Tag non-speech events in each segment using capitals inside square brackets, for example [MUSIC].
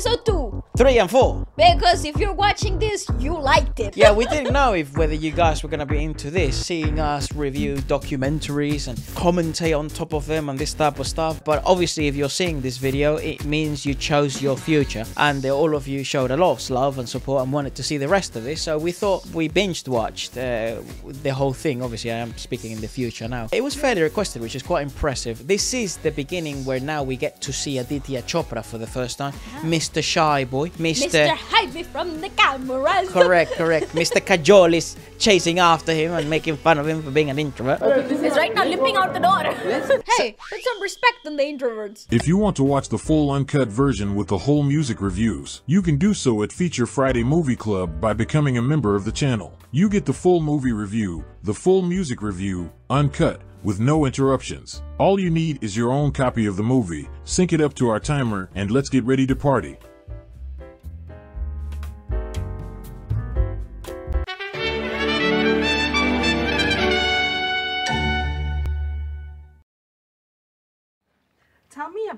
episode two. Three and four. Because if you're watching this, you liked it. Yeah, we [LAUGHS] didn't know if whether you guys were gonna be into this, seeing us review documentaries and commentate on top of them and this type of stuff. But obviously, if you're seeing this video, it means you chose your future, and all of you showed a lot of love and support and wanted to see the rest of this. So we thought we binged watched uh, the whole thing. Obviously, I am speaking in the future now. It was fairly requested, which is quite impressive. This is the beginning where now we get to see Aditya Chopra for the first time, Mr. Shy Boy, Mr. Hide me from the cameras. Correct, correct. [LAUGHS] Mr. Kajol is chasing after him and making fun of him for being an introvert. He's right now limping out the door. [LAUGHS] hey, put some respect on the introverts. If you want to watch the full uncut version with the whole music reviews, you can do so at Feature Friday Movie Club by becoming a member of the channel. You get the full movie review, the full music review, uncut, with no interruptions. All you need is your own copy of the movie, sync it up to our timer, and let's get ready to party.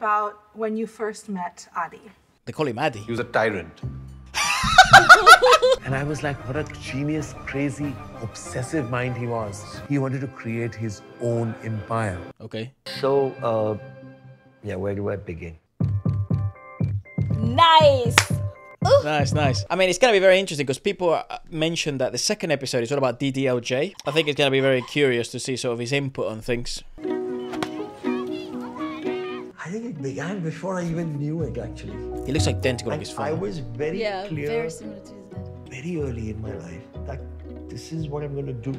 About when you first met Adi. They call him Addy. He was a tyrant. And I was like, what a genius, crazy, obsessive mind he was. He wanted to create his own empire. Okay. So, uh, yeah, where do I begin? Nice. Nice, nice. I mean, it's gonna be very interesting because people uh, mentioned that the second episode is all about DDLJ. I think it's gonna be very curious to see sort of his input on things. I think it began before I even knew it actually. He looks identical like And his I was very Yeah, clear very similar to his dad. very early in my life that this is what I'm gonna do.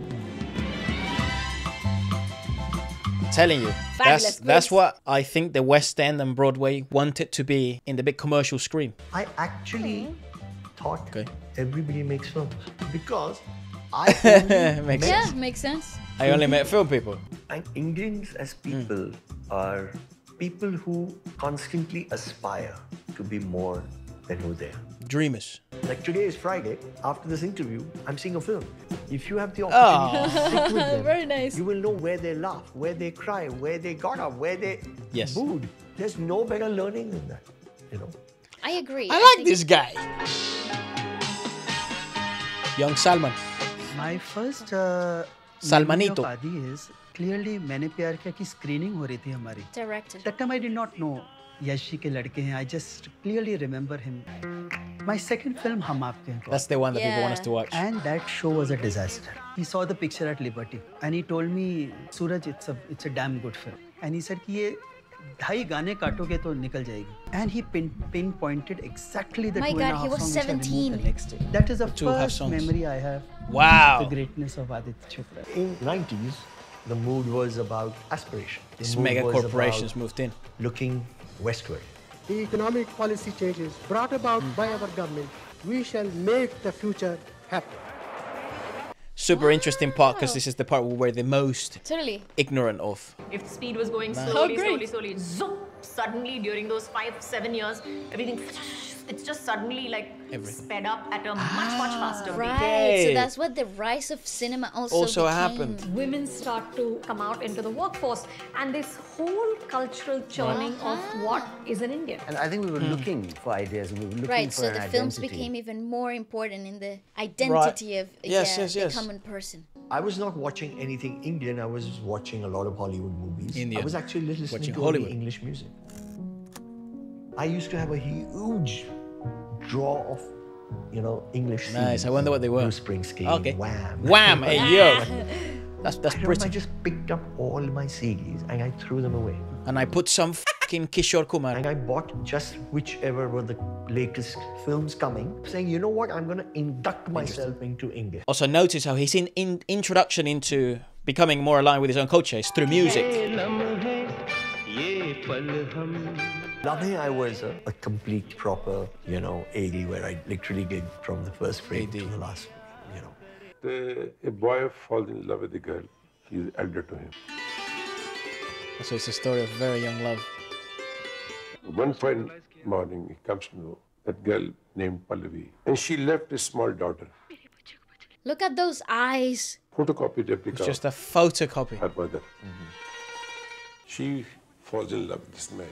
telling you, Fabulous that's that's what I think the West End and Broadway wanted to be in the big commercial screen. I actually mm-hmm. thought Okay. everybody makes films because [LAUGHS] I only Makes met- Yeah, makes sense. I only met film people. and Indians as people mm. are people who constantly aspire to be more than who they are. Dreamers. Like today is Friday. After this interview, I'm seeing a film. If you have the opportunity to sit with [LAUGHS] them, Very nice. you will know where they laugh, where they cry, where they got up, where they Yes. booed. There's no better learning than that, you know. I agree. I like this guy. Young Salman. My first uh, Salmanito. of Adi is clearly मैंने प्यार किया की screening हो रही थी हमारी that time I did not know Yeshi के लड़के हैं I just clearly remember him My second film, Hum Aapke Hain. That's the one that yeah. people want us to watch. And that show was a disaster. He saw the picture at Liberty and he told me, Suraj, it's a it's a damn good film. And he said कि ये ढाई गाने काटोगे तो निकल जाएगी and he pin pin pointed exactly the two and half songs the next day that is a first memory I have wow the greatness of Aditya Chopra in 90s the mood was about aspiration. The These mega was corporations moved in. Looking westward. the economic policy changes brought about by our government, we shall make the future happen. Super interesting part because this is the part where we're the most Totally. ignorant of. If the speed was going slowly, How great. slowly, slowly, zoom, suddenly during those five, seven years, everything, it's just suddenly like Everything. sped up at a much, much ah, faster rate. Right. Okay. So that's what the rise of cinema also, Also became. happened. Women start to come out into the workforce, and this whole cultural churning of what is an Indian. And I think we were hmm. looking for ideas and we were looking Right. for So an the films identity. became even more important in the identity of Yes, yeah, yes, the yes. common person. I was not watching anything Indian. I was watching a lot of Hollywood movies. Indian. I was actually listening Watching to Hollywood. only English music. I used to have a huge draw of, you know, English. Nice. CDs. I wonder what they were. Bruce Springsteen. Okay. Wham. Wham! Hey yo. [LAUGHS] That's that's I remember I just picked up all my CDs and I threw them away. And I put some fucking Kishore Kumar. And I bought just whichever were the latest films coming, saying, you know what, I'm going to induct myself into India. Also notice how his in, in introduction into becoming more aligned with his own culture is through music. Loving, I was a, a complete proper, you know, AD where I literally did from the first frame to the last, you know. The, a boy falls in love with a girl. He's elder to him. So it's a story of very young love. One fine morning, he comes to know that girl named Pallavi. And she left a small daughter, Look at those eyes. photocopied replica It's just a photocopy. her mother. She falls in love with this man.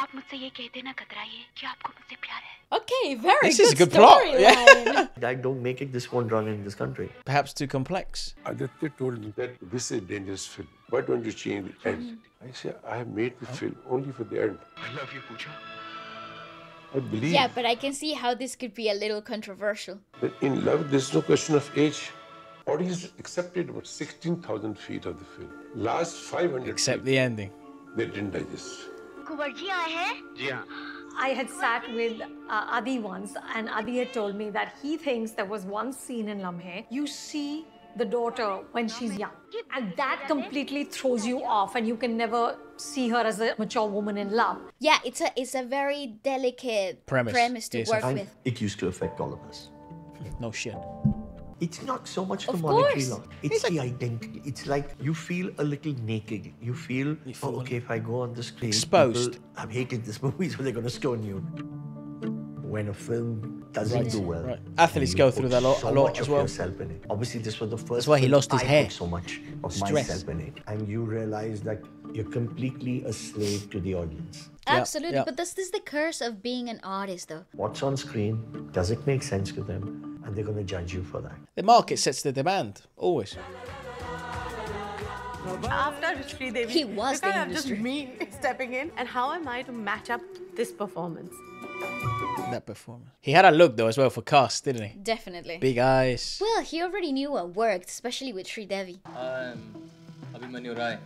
आप मुझसे ये कह देना कतराइए कि आपको मुझसे प्यार है Okay, very This good, is a good plot, storyline. [LAUGHS] [LAUGHS] Dad, don't make it. This won't run in this country. Perhaps too complex. Aditya told me that this is a dangerous film. Why don't you change the end? I said, I have made the film only for the end. I love you, Pooja. I believe yeah, but I can see how this could be a little controversial. that in love there's no question of age. Audience accepted about 16,000 feet of the film. Last 500 Except the ending. they didn't digest. Kunwar ji आए हैं जी हाँ I had sat with uh, Adi once, and Adi had told me that he thinks there was one scene in Lamhe. You see the daughter when she's young, and that completely throws you off, and you can never see her as a mature woman in love. Yeah, it's a it's a very delicate Premise. to Yes, work And with. it used to affect all of us. No shit. It's not so much the Of monetary course. loss. It's the identity. It's like you feel a little naked. You feel, oh, okay, if I go on the screen, Exposed. people- I've hated this [LAUGHS] movie, so they're going to stone you. When a film doesn't Right, do well, right. Athletes go through that a lot- so a lot much as of well. yourself in it. Obviously, this was the first. That's why he lost his I hair. So much of Stress. myself in it, and you realize that you're completely a slave to the audience. Absolutely, yeah. but this is the curse of being an artist, though. What's on screen does it make sense to them, and they're going to judge you for that. The market sets the demand. Always. After Shri Devi, He was it's kind the of just me [LAUGHS] stepping in, and how am I to match up this performance? That performance. He had a look though as well for cast, didn't he? Definitely. Big eyes. Well, he already knew what worked, especially with Sri Devi. I'm Abhimanyu Rai.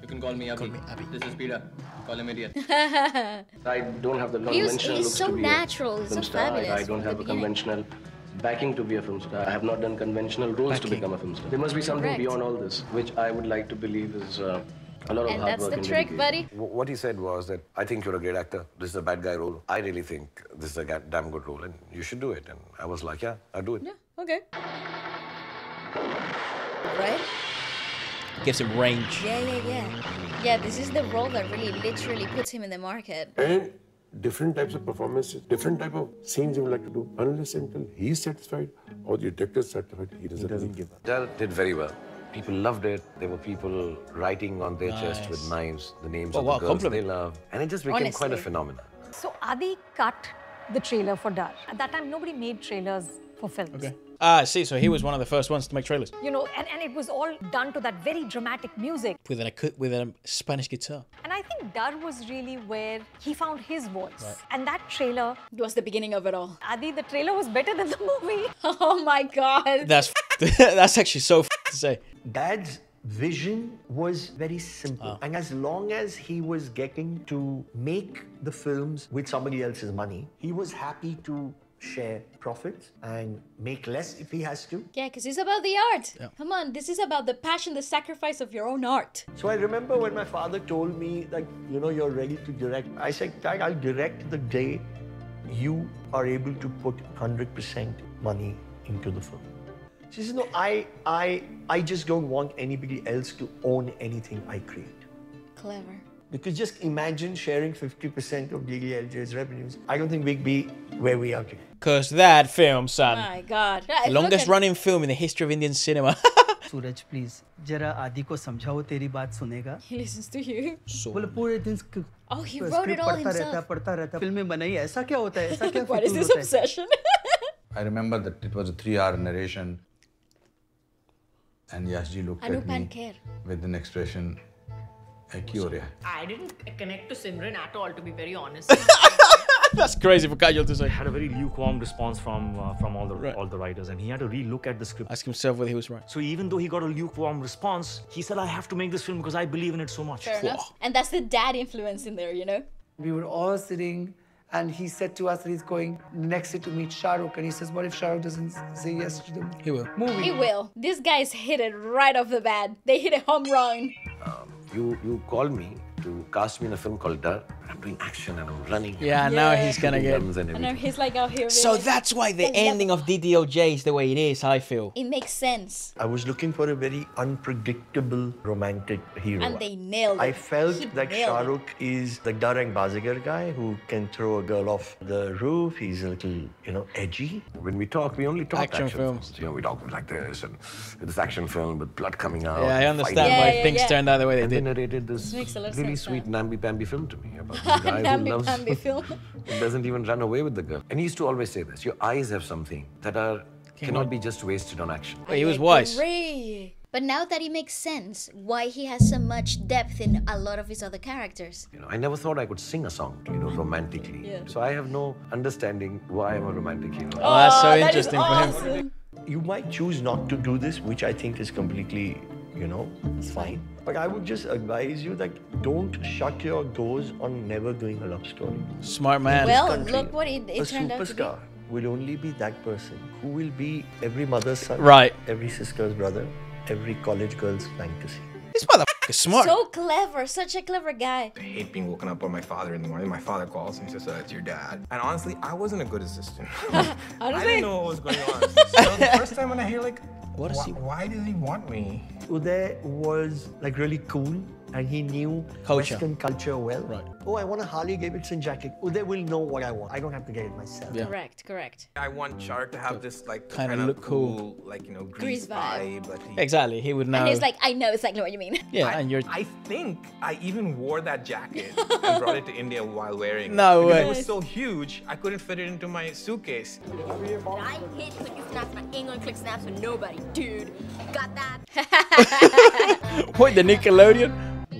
You can call me Abhi. This is Peter. Call him idiot. [LAUGHS] I don't have the conventional. He was- he's looks so to be natural, a he's so film star. I- fabulous I don't have the a beginning. conventional backing to be a film star. I have not done conventional roles to become a film star. There must be something Correct. beyond all this, which I would like to believe is uh, a lot of And hard that's work the and trick, dedication. buddy. What he said was that I think you're a great actor. This is a bad guy role. I really think this is a damn good role, and you should do it. And I was like, yeah, I'll do it. Yeah, okay. Right? Gives him range. Yeah, yeah, yeah. Yeah, this is the role that really literally puts him in the market. And different types of performances, different type of scenes you would like to do. Unless until he's satisfied or the director is satisfied, he doesn't, give up. Dar did very well. People loved it. There were people writing on their chest with knives the names Oh, of wow, the girls compliment. they love, and it just became quite a phenomenon. So Adi cut the trailer for Dar. At that time, nobody made trailers for films. Okay. Ah, I see. So he was one of the first ones to make trailers You know, and, and it was all done to that very dramatic music. with an with a Spanish guitar. And I think Dar was really where he found his voice. Right. And that trailer was the beginning of it all. Adi, the trailer was better than the movie. [LAUGHS] Oh my god. That's [LAUGHS] that's actually so to say. Dad's vision was very simple. And as long as he was getting to make the films with somebody else's money, he was happy to share profits and make less if he has to. Yeah, because it's about the art. Come on, this is about the passion, the sacrifice of your own art. So I remember when my father told me, like, you know, you're ready to direct. I said, Dad, I'll direct the day you are able to put 100% money into the film. She says, no, I, I, I just don't want anybody else to own anything I create. Clever. Because just imagine sharing 50% of DDLJ's revenues. I don't think we'd be where we are today. Cause that film, son. My god. Yeah, look Longest at- running film in the history of Indian cinema. [LAUGHS] Suraj please जरा आदि को समझाओ तेरी बात सुनेगा He listens to you. बोले पूरे दिन स्क- Oh, he script wrote it all पढ़ता रहता है himself. पढ़ता रहता है फिल्में बनाई ऐसा क्या होता है ऐसा [LAUGHS] क्या What is फितूर this होता है? obsession? [LAUGHS] I remember that it was a three-hour narration, and Yashji looked at Anupan me Kher. with an expression, "Eh, "क्या हो रहा है?" I didn't connect to Simran at all, to be very honest. [LAUGHS] That's crazy for Kajol to say. Had a very lukewarm response from uh, from all the all the writers, and he had to re-look at the script. Ask himself whether he was right. So even though he got a lukewarm response, he said, "I have to make this film because I believe in it so much." Fair enough. And that's the dad influence in there, you know? We were all sitting, and he said to us that he's going next day to meet Shah Rukh, and he says, "What if Shah Rukh doesn't say yes to the He will. movie?" He will. These guys hit it right off the bat. They hit a home run. You you called me to cast me in a film called Dar. I'm doing action and I'm running. Yeah, now he's gonna get- guns and And now he's like out here. So really- that's why the ending of DDLJ is the way it is, I feel. It makes sense. I was looking for a very unpredictable romantic hero. And they nailed it. I felt He that nailed Shah. Rukh is the Dar and Bazigar guy who can throw a girl off the roof. He's a little, you know, edgy. When we talk, we only talk Action action, films. You know, we talk like this and this action film with blood coming out. Yeah, I understand why Yeah, yeah, things yeah. turned out the way they And they did. narrated this Makes a lot really sense sweet namby-pamby film to me about guy who loves [LAUGHS] film. doesn't even run away with the girl. And he used to always say this: your eyes have something that are cannot be just wasted on action. he was wise. Agree. But now that it makes sense why he has so much depth in a lot of his other characters. You know, I never thought I could sing a song, you know, romantically. Yeah. So I have no understanding why I'm a romantic hero. Oh, that's so interesting for him. You might choose not to do this, which I think is completely, you know, it's fine. But I would just advise you that don't shut your doors on never doing a love story. Smart man. Well, country, look what it, it turned out to be. A superstar will only be that person who will be every mother's son, Right. Every sister's brother, every college girl's fantasy. This motherfucker is smart. So clever, such a clever guy. I hate being woken up by my father in the morning. My father calls and says, uh, it's your dad. And honestly, I wasn't a good assistant. [LAUGHS] [LAUGHS] I didn't know what was going on. so the first time when I hear like, what is why, he? why does he want me? Uday was like really cool and he knew Culture. Western culture well. Right. Oh, I want a Harley Davidson jacket. Oh, Uday will know what I want. I don't have to get it myself. Yeah. Correct, correct. I want Char to have this like Kinda kind of look cool. like you know, Grease grease, vibe. vibe. But he, Exactly. He would know. And he's like, I know exactly what you mean. [LAUGHS] yeah, I, and you're. I think I even wore that jacket [LAUGHS] and brought it to India while wearing No it. Because way. It was so huge, I couldn't fit it into my suitcase. I hate clicking snaps and I ain't gonna click snaps with nobody, dude. Got that? [LAUGHS] What, the Nickelodeon?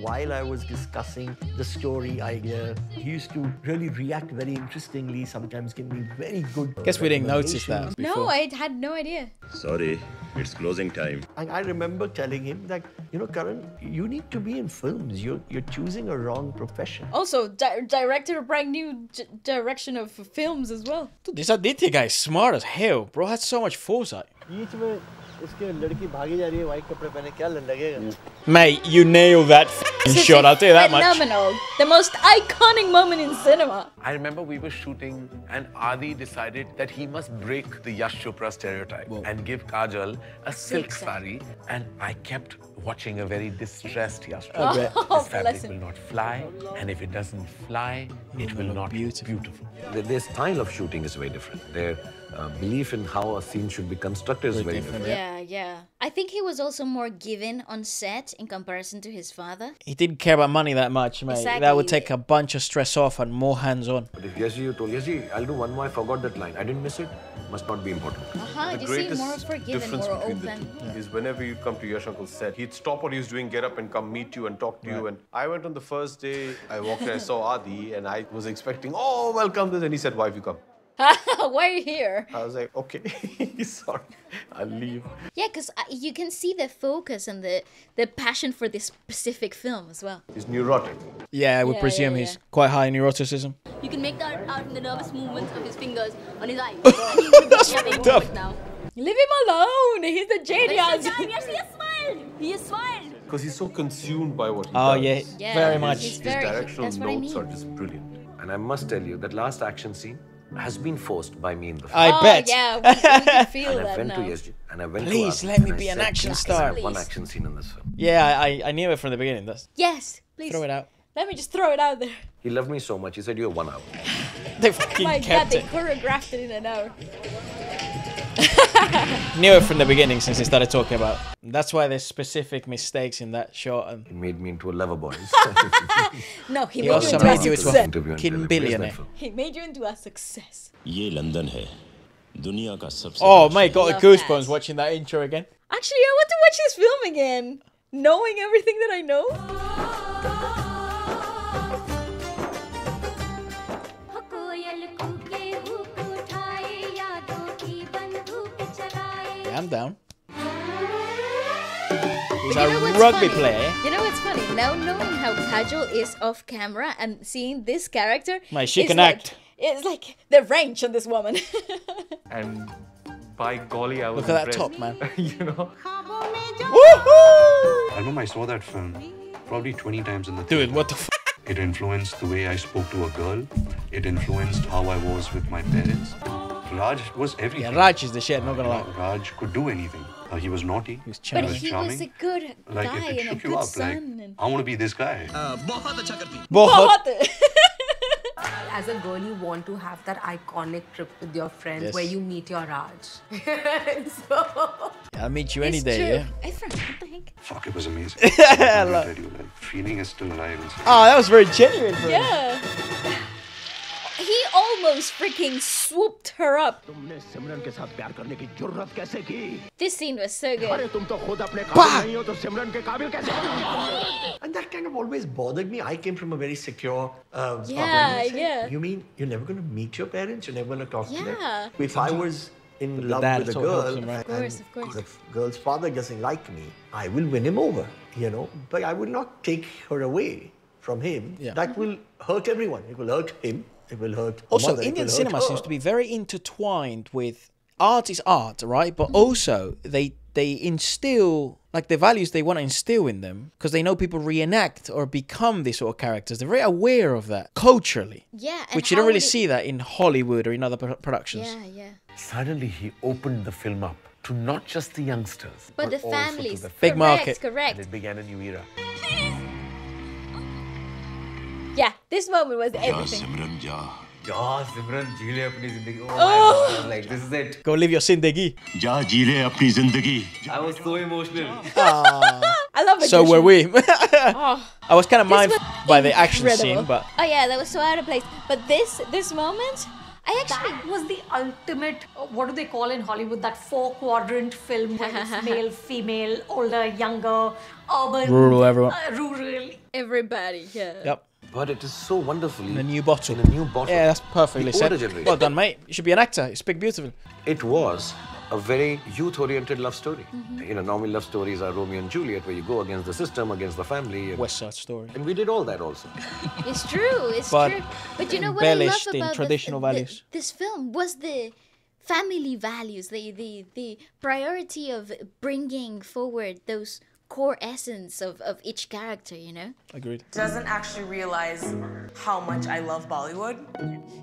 while I was discussing the story idea, he uh, used to really react very interestingly, sometimes give me very good. Guess we didn't notice that. Before. No, I had no idea. Sorry, it's closing time. And I remember telling him that, you know, Karan, you need to be in films. You're, you're choosing a wrong profession. Also, di a brand new direction of films as well. Dude, this Aditya guy is smart as hell. Bro had so much foresight. Mate, you nailed that f***ing shot. I'll tell you that much. Phenomenal. The most iconic moment in cinema. I remember we were shooting and Adi decided that he must break the Yash Chopra stereotype and give Kajol a silk sari. And I kept watching a very distressed Yash I Chopra. [LAUGHS] Oh, This fabric will not fly, and if it doesn't fly, it will not be beautiful. Their, their style of shooting is very different. Their uh, belief in how a scene should be constructed is very different. Yeah, yeah. I think he was also more given on set in comparison to his father. He didn't care about money that much, mate. That would take a bunch of stress off and more hands on. But if Yashji, you told Yashji, I'll do one more, I forgot that line. I didn't miss it. Must not be important. Uh-huh, you seem more forgiving, difference more between open. the two is whenever you come to Yash Uncle's set, he'd stop what he was doing, get up and come meet you and talk to you. And I went on the first day, I walked and I saw Adi, and I was expecting, oh, welcome this. And he said, why have you come? [LAUGHS] Why are you here? I was like, okay, [LAUGHS] sorry, I'll leave. Yeah, because you can see the focus and the, the passion for this specific film as well. He's neurotic. Yeah, I would Yeah, presume yeah, he's quite high in neuroticism. You can make that out in the nervous movements of his fingers on his eyes. [LAUGHS] That's fucked up. Leave him alone. He's a But genius. yes, he has smiled. He has smiled. Because he's so consumed by what he Oh, does. yeah, Yeah, very he's much. His very- directional that's what I notes mean. are just brilliant. And I must tell you, that last action scene has been forced by me in the film. I oh, bet. yeah, we, we can [LAUGHS] feel and I went now. to ESG and I went Please, to let me and I be an said, action star." I one action scene in this film. Yeah, I, I knew it from the beginning. That's Yes, please. throw it out. Let me just throw it out there. He loved me so much. He said, "You have one hour." [LAUGHS] They fucking oh My God, kept they choreographed it in an hour. [LAUGHS] Knew it from the beginning since they started talking about. That's why there's specific mistakes in that shot. And He made me into a lover boy. No, he, he made also you into made a you success. into a Interview and fucking tell him, billionaire. "Where's that He made you into a success. ये London है दुनिया का सबसे Oh, बड़ा mate, got Love the goosebumps that. watching that intro again. Actually, I want to watch this film again, knowing everything that I know. I'm down. He's you know a rugby funny? player. You know what's funny? Now knowing how Kajol is off camera and seeing this character, Mate, she can like- act. It's like the range on this woman. [LAUGHS] And by golly, I was Look at that top, man. [LAUGHS] you know? I remember I saw that film probably 20 times in the Dude, what the f? It influenced the way I spoke to a girl. It influenced how I was with my parents. Raj was everything. Yeah, Raj is the shit, not gonna lie. Raj could do anything. Uh, he was naughty. He was but charming. he was a good like guy if it and a shook you good up, son. like and... I want to be this guy. बहुत. [LAUGHS] As a girl, you want to have that iconic trip with your friends Yes. where you meet your Raj. [LAUGHS] so, I'll meet you any It's day, true. yeah? Efren, what the heck? Fuck, it was amazing. [LAUGHS] I I love- tell you, like feeling is still alive. inside. Oh, that was very genuine, bro. he almost freaking swooped her up. This scene was so good. and that kind of always bothered me. I came from a very secure uh, yeah, yeah. You mean you're never going to meet your parents? You're never going to talk yeah. to them? If I was in love with a girl, him, right? of course, of course. the girl's father doesn't like me, I will win him over, you know. But I will not take her away from him. Yeah. That will hurt everyone. It will hurt him. It will hurt Also, mother, Indian cinema seems to be very intertwined with art is art, right? But also they they instill like the values they want to instill in them because they know people reenact or become these sort of characters. They're very aware of that culturally, Yeah. which you don't really it- see that in Hollywood or in other productions. Yeah, yeah. Suddenly, he opened the film up to not just the youngsters, But the also to families. the Big correct, market. Correct. And it began a new era. Yeah, this moment was everything. Ja, Simran, ji le apni zindagi. Oh, oh. God, like this is it. Go live your zindagi. Ja, Jile apni zindagi. I was so emotional. Ah. [LAUGHS] I love it. So were we. [LAUGHS] oh. I was kind of mind by the action scene, but oh yeah, that was so out of place. But this this moment, I actually that was the ultimate. Uh, what do they call in Hollywood that four quadrant film where it's [LAUGHS] male, female, older, younger, urban, rural, everyone, uh, rural, everybody. Yeah. Yep. But it is so wonderfully. In a new bottle. In a new bottle. Yeah, that's perfectly The said. older generation. Well done, mate. You should be an actor. You speak beautiful. It was a very youth-oriented love story. Mm-hmm. You know, normally love stories are Romeo and Juliet, where you go against the system, against the family. And, West Side Story. and we did all that also. [LAUGHS] It's true. It's But true. But you know what I love embellished in about the- traditional the- values. this film was the family values, the the the priority of bringing forward those core essence of of each character. You know. Agreed. Doesn't actually realize how much I love Bollywood.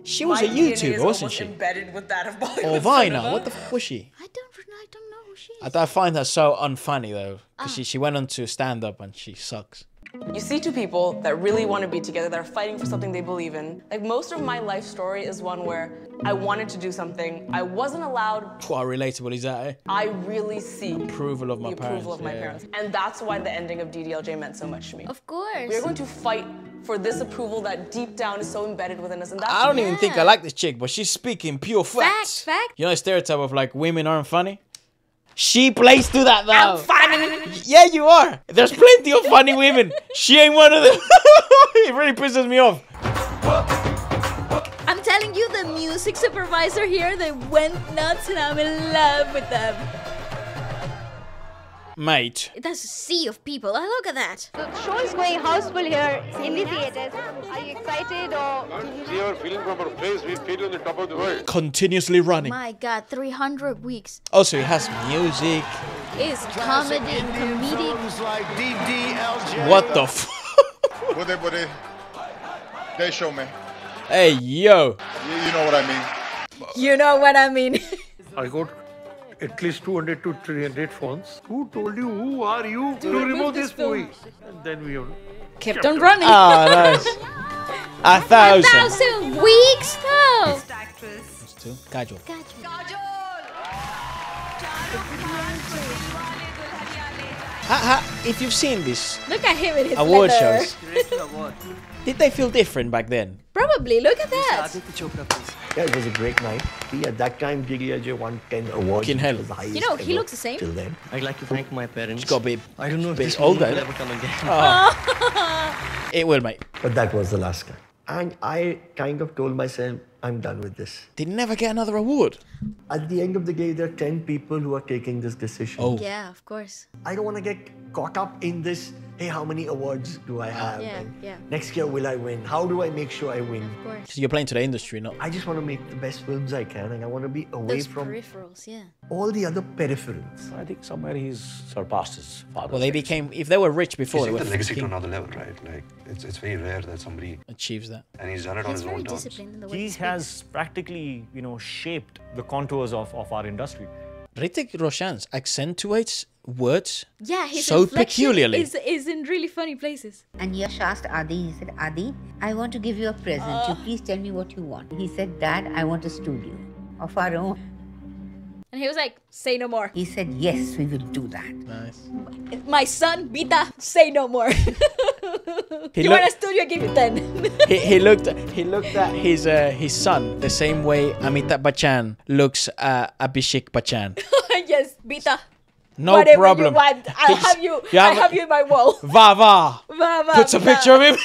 She was My a DNA is YouTuber, wasn't she? Embedded with that of Bollywood. Or Vina. cinema. What the f was she? I don't I don't know who she is. I, I find her so unfunny though, because Ah. she, she went on to stand up and she sucks. You see two people that really want to be together, that are fighting for something they believe in. Like most of my life story is one where I wanted to do something, I wasn't allowed. How relatable is that? Eh? I really seek Approval of my the approval parents, of my yeah. parents, and that's why the ending of DDLJ meant so much to me. Of course. We're going to fight for this approval that deep down is so embedded within us, and that's I don't even think I like this chick, but she's speaking pure facts. Fact, fact. You know the stereotype of like women aren't funny? She plays to that though. funny. Yeah, you are. There's plenty of funny women. She ain't one of them. [LAUGHS] it really pisses me off. I'm telling you, the music supervisor here, they went nuts, and I'm in love with them. Mate. That's a sea of people. Oh, look at that. The show is going houseful here in the theaters. Are you excited or? See our feeling from our face, we feel on the top of the world. Continuously running. My God, 300 weeks. Oh, also, it has music. It's comedy, comedic. like DDLJ. What the f? Buddy, buddy. They show me. Hey, yo. You, you know what I mean. You know what I mean. I got at least 200 to 300 phones. Who told you? Who are you to, remove remove this this movie? And then we Kept on running. Ah, nice. A [LAUGHS] A thousand. thousand weeks, though. That's two. Kajol. Ha, ha, if you've seen this Look at him in his award leather. shows, did they feel different back then? Probably. Look at that. Yeah, it was a great night. See, at that time, DDLJ won 10 awards. Fucking hell. which was the highest You know, he looks the same. Till then. I'd like to thank my parents. It's got to be I don't know if bit this older, will ever come again. Oh. [LAUGHS] it will, mate. But that was the last time. And I kind of told myself, I'm done with this. Did he never get another award? At the end of the day, there are 10 people who are taking this decision. Oh. Yeah, of course. I don't want to get caught up in this. Hey, how many awards do I have? Yeah, And yeah. Next year, will I win? How do I make sure I win? Of course. So you're playing to the industry, not. I just want to make the best films I can, and I want to be away Those from peripherals, yeah. all the other peripherals. I think somewhere he's surpassed his father. Well, they became. If they were rich before, He's they were the legacy to another level, right? Like it's it's very rare that somebody achieves that. and he's done it on his very own terms. disciplined in the way He he has practically, you know, shaped the contours of, of our industry. Hrithik Roshan's accentuates words Yeah, his so peculiarly. is is in really funny places. And Yash asked Adi, he said, Adi, I want to give you a present. You ah. please tell me what you want. He said, Dad, I want a studio of our own. And he was like, say no more. He said, Yes, we will do that. Nice. My son, Bita, say no more. [LAUGHS] [LAUGHS] He you look- want a studio? Give you ten. [LAUGHS] he, he looked he looked at his uh, his son the same way Amitabh Bachchan looks at Abhishek Bachchan. [LAUGHS] yes, Beta. No Whatever problem. You want. I'll He's- have you. you I have- have you in my wall. Va va. Va, va, Puts a va. picture of him.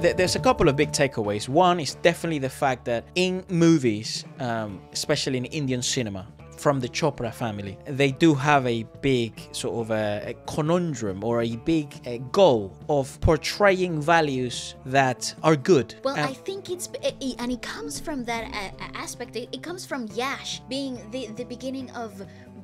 There- There's a couple of big takeaways. One is definitely the fact that in movies, um, especially in Indian cinema, from the Chopra family, they do have a big sort of a, a conundrum or a big uh goal of portraying values that are good. Well, And- I think it's it, it- and it comes from that uh, aspect. It, it comes from Yash being the the beginning of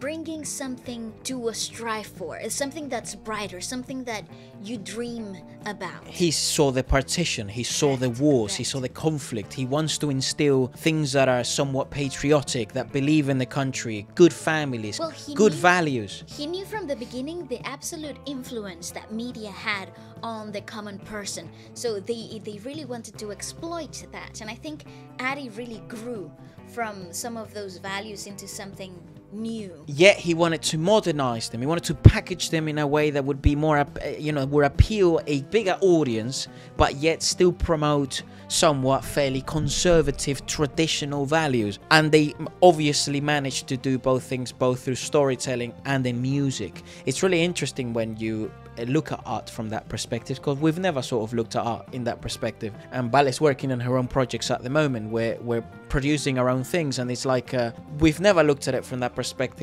bringing something to a strive for. Something that's brighter, something that you dream about. he saw the partition, he saw the wars, he saw the conflict. He wants to instill things that are somewhat patriotic, that believe in the country, good families, Well, good knew- values. He knew from the beginning the absolute influence that media had on the common person. So they they really wanted to exploit that. And I think Adi really grew from some of those values into something new. Yet he wanted to modernize them. He wanted to package them in a way that would be more, you know, would appeal a bigger audience, but yet still promote somewhat fairly conservative traditional values. And they obviously managed to do both things, both through storytelling and in music. It's really interesting when you uh, look at art from that perspective because we've never sort of looked at art in that perspective. And Ballet's working on her own projects at the moment where we're producing our own things, and it's like uh, we've never looked at it from that perspective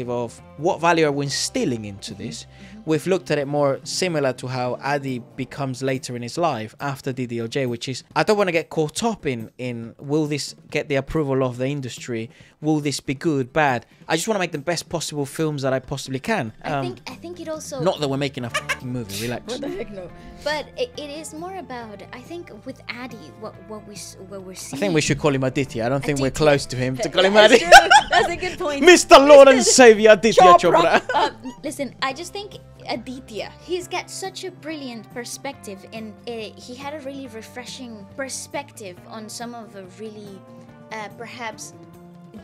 of what value are we instilling into this. Mm-hmm. We've looked at it more similar to how Adi becomes later in his life after DDLJ, which is I don't want to get caught up in in will this get the approval of the industry? Will this be good, bad? I just want to make the best possible films that I possibly can. I Um, think I think it also not that we're making a f***ing movie. Relax. [LAUGHS] What the heck no. But it, it is more about I think with Adi what what we what we're seeing. I think we should call him Aditya. I don't think we're close to him to [LAUGHS] call him That's Adi. true. That's a good [LAUGHS] point. Mr. Lord and Savior Aditya Chopra. Uh, listen, I just think Aditya, he's got such a brilliant perspective, and uh, he had a really refreshing perspective on some of the really, uh, perhaps,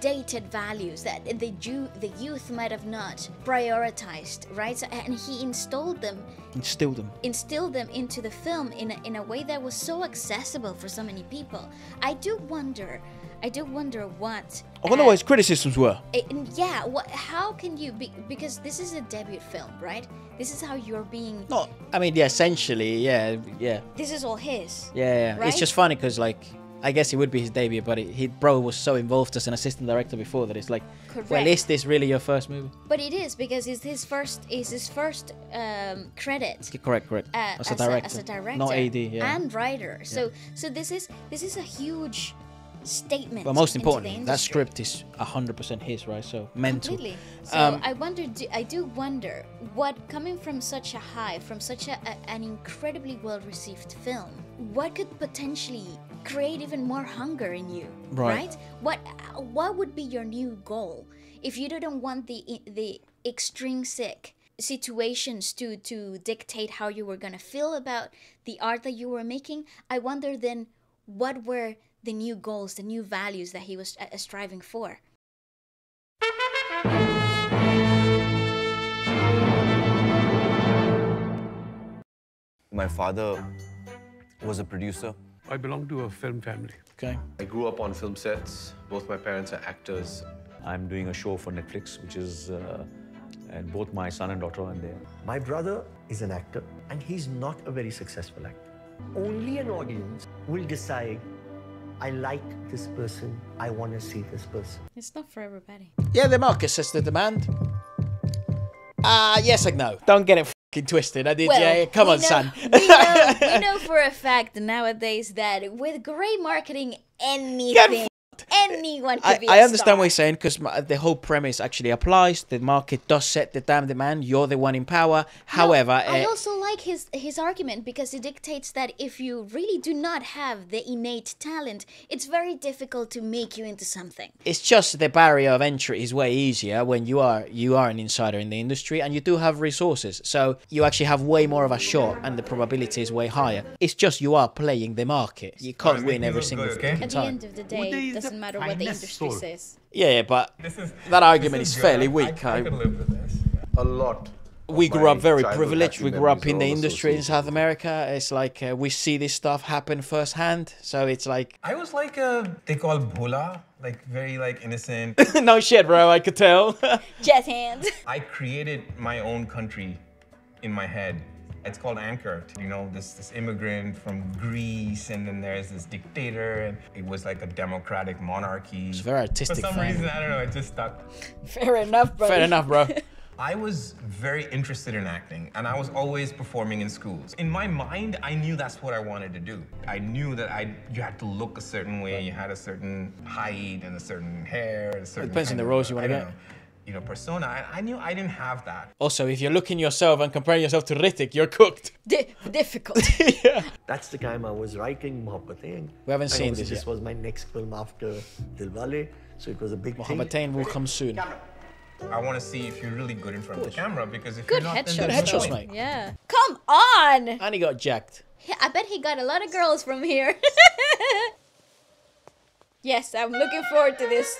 dated values that the Jew, the youth might have not prioritized, right? So, and he installed them Instill them. instilled them into the film in a, in a way that was so accessible for so many people. I do wonder, I do wonder what. I wonder what his criticisms were. eh, and yeah, what? How can you be? Because this is a debut film, right? This is how you're being. Not. I mean, yeah, essentially, yeah, yeah, This is all his. yeah. yeah. Right? It's just funny because, like, I guess it would be his debut, but it, he bro was so involved as an assistant director before that it's like, Correct. well, is this really your first movie? But it is because it's his first. Is his first um, credit. Correct, correct. uh, as, a director, as a director, not AD. Yeah. and writer. So, so this is this is a huge statement. but most importantly, that script is hundred percent his, right? So mental. Completely. So Um, I wonder. Do, I do wonder what coming from such a high, from such a, a, an incredibly well-received film, what could potentially create even more hunger in you, Right. What what would be your new goal if you didn't want the the extrinsic situations to to dictate how you were gonna feel about the art that you were making? I wonder then what were the new goals, the new values that he was uh, striving for. My father was a producer. I belong to a film family. Okay. I grew up on film sets. Both my parents are actors. I'm doing a show for Netflix, which is, uh, and both my son and daughter are there. My brother is an actor and he's not a very successful actor. Only an audience will decide I like this person, I want to see this person. It's not for everybody. Yeah, the market says the demand. Ah, yes and no. Don't get it fucking twisted. I did. Well, yeah, yeah, come on, know- son. we, know, we [LAUGHS] know for a fact nowadays that with great marketing, anything, anyone could I, be I a understand star. what you're saying because the whole premise actually applies. The market does set the damn demand. You're the one in power. However, I uh, also like his his argument because it dictates that if you really do not have the innate talent, it's very difficult to make you into something. it's just the barrier of entry is way easier when you are you are an insider in the industry and you do have resources. So you actually have way more of a shot and the probability is way higher. It's just you are playing the market. You can't win every single fucking At the time. end of the day, it doesn't matter what the industry says. Yeah, yeah, but that argument is fairly weak. I, A lot. we grew up very privileged. We grew up in the industry in South America. It's like uh, we see this stuff happen firsthand. So it's like, I was like a they call bhola, like very like innocent. [LAUGHS] no shit, bro. I could tell. Jazz hands. I created my own country in my head. It's called Ankara. You know, this this immigrant from Greece, and then there's this dictator, and it was like a democratic monarchy. It's very artistic For some thing. reason, I don't know, it just stuck. Fair enough, bro. Fair enough, bro. [LAUGHS] I was very interested in acting, and I was always performing in schools. In my mind, I knew that's what I wanted to do. I knew that I you had to look a certain way, you had a certain height and a certain hair, and a certain. depends on the of, roles you wanna get. know, You know, persona. I, I knew I didn't have that. Also, if you're looking yourself and comparing yourself to Hrithik, you're cooked. [LAUGHS] Di- difficult. [LAUGHS] That's the time I was writing Mohabbatein. We haven't seen this This yet. was my next film after Dilwale, so it was a big thing. Mohabbatein will come soon. I want to see if you're really good in front of the camera because if Good you're not, then headshots. there's no headshots, point. mate. Yeah. Come on. And he got jacked. Yeah, I bet he got a lot of girls from here. [LAUGHS] yes, I'm looking forward to this.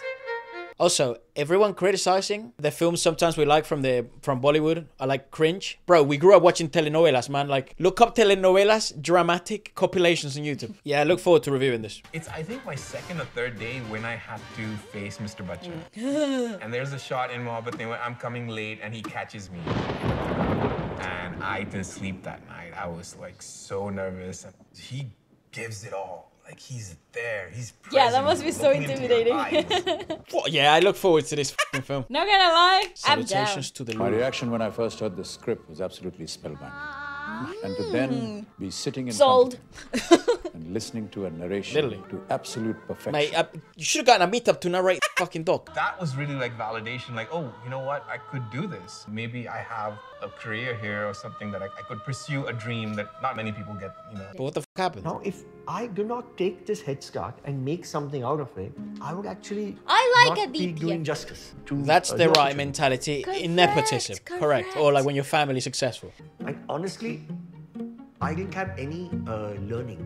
Also, everyone criticizing the films sometimes we like from the from Bollywood are like cringe. Bro, we grew up watching telenovelas, man. Like, look up telenovelas, dramatic compilations on YouTube. [LAUGHS] Yeah, I look forward to reviewing this. It's I think my second or third day when I had to face Mr. Bachchan. Mm. [LAUGHS] and there's a shot in Mohabbatein where I'm coming late and he catches me. And I didn't sleep that night. I was like so nervous. He gives it all. Like he's there. He's Yeah, that must be so looking into your intimidating. [LAUGHS] Well, yeah, I look forward to this f***ing film. [LAUGHS] Not gonna lie, I'm down. Salutations to the My Lord. reaction when I first heard the script was absolutely spellbinding. And to then mm. be sitting in Sold. front of [LAUGHS] it and listening to a narration Literally. to absolute perfection. Mate, I, you should have gotten Amitabh to narrate the fucking doc. That was really like validation, like, oh, you know what? I could do this. Maybe I have a career here or something that I, I could pursue a dream that not many people get, you know. But what the f happened? Now, if I do not take this headstart and make something out of it, I would actually I like not be Aditya. doing justice to That's uh, the right opportunity. mentality in nepotism. Correct. Or like when your family's successful. Like honestly, I didn't have any uh, learning.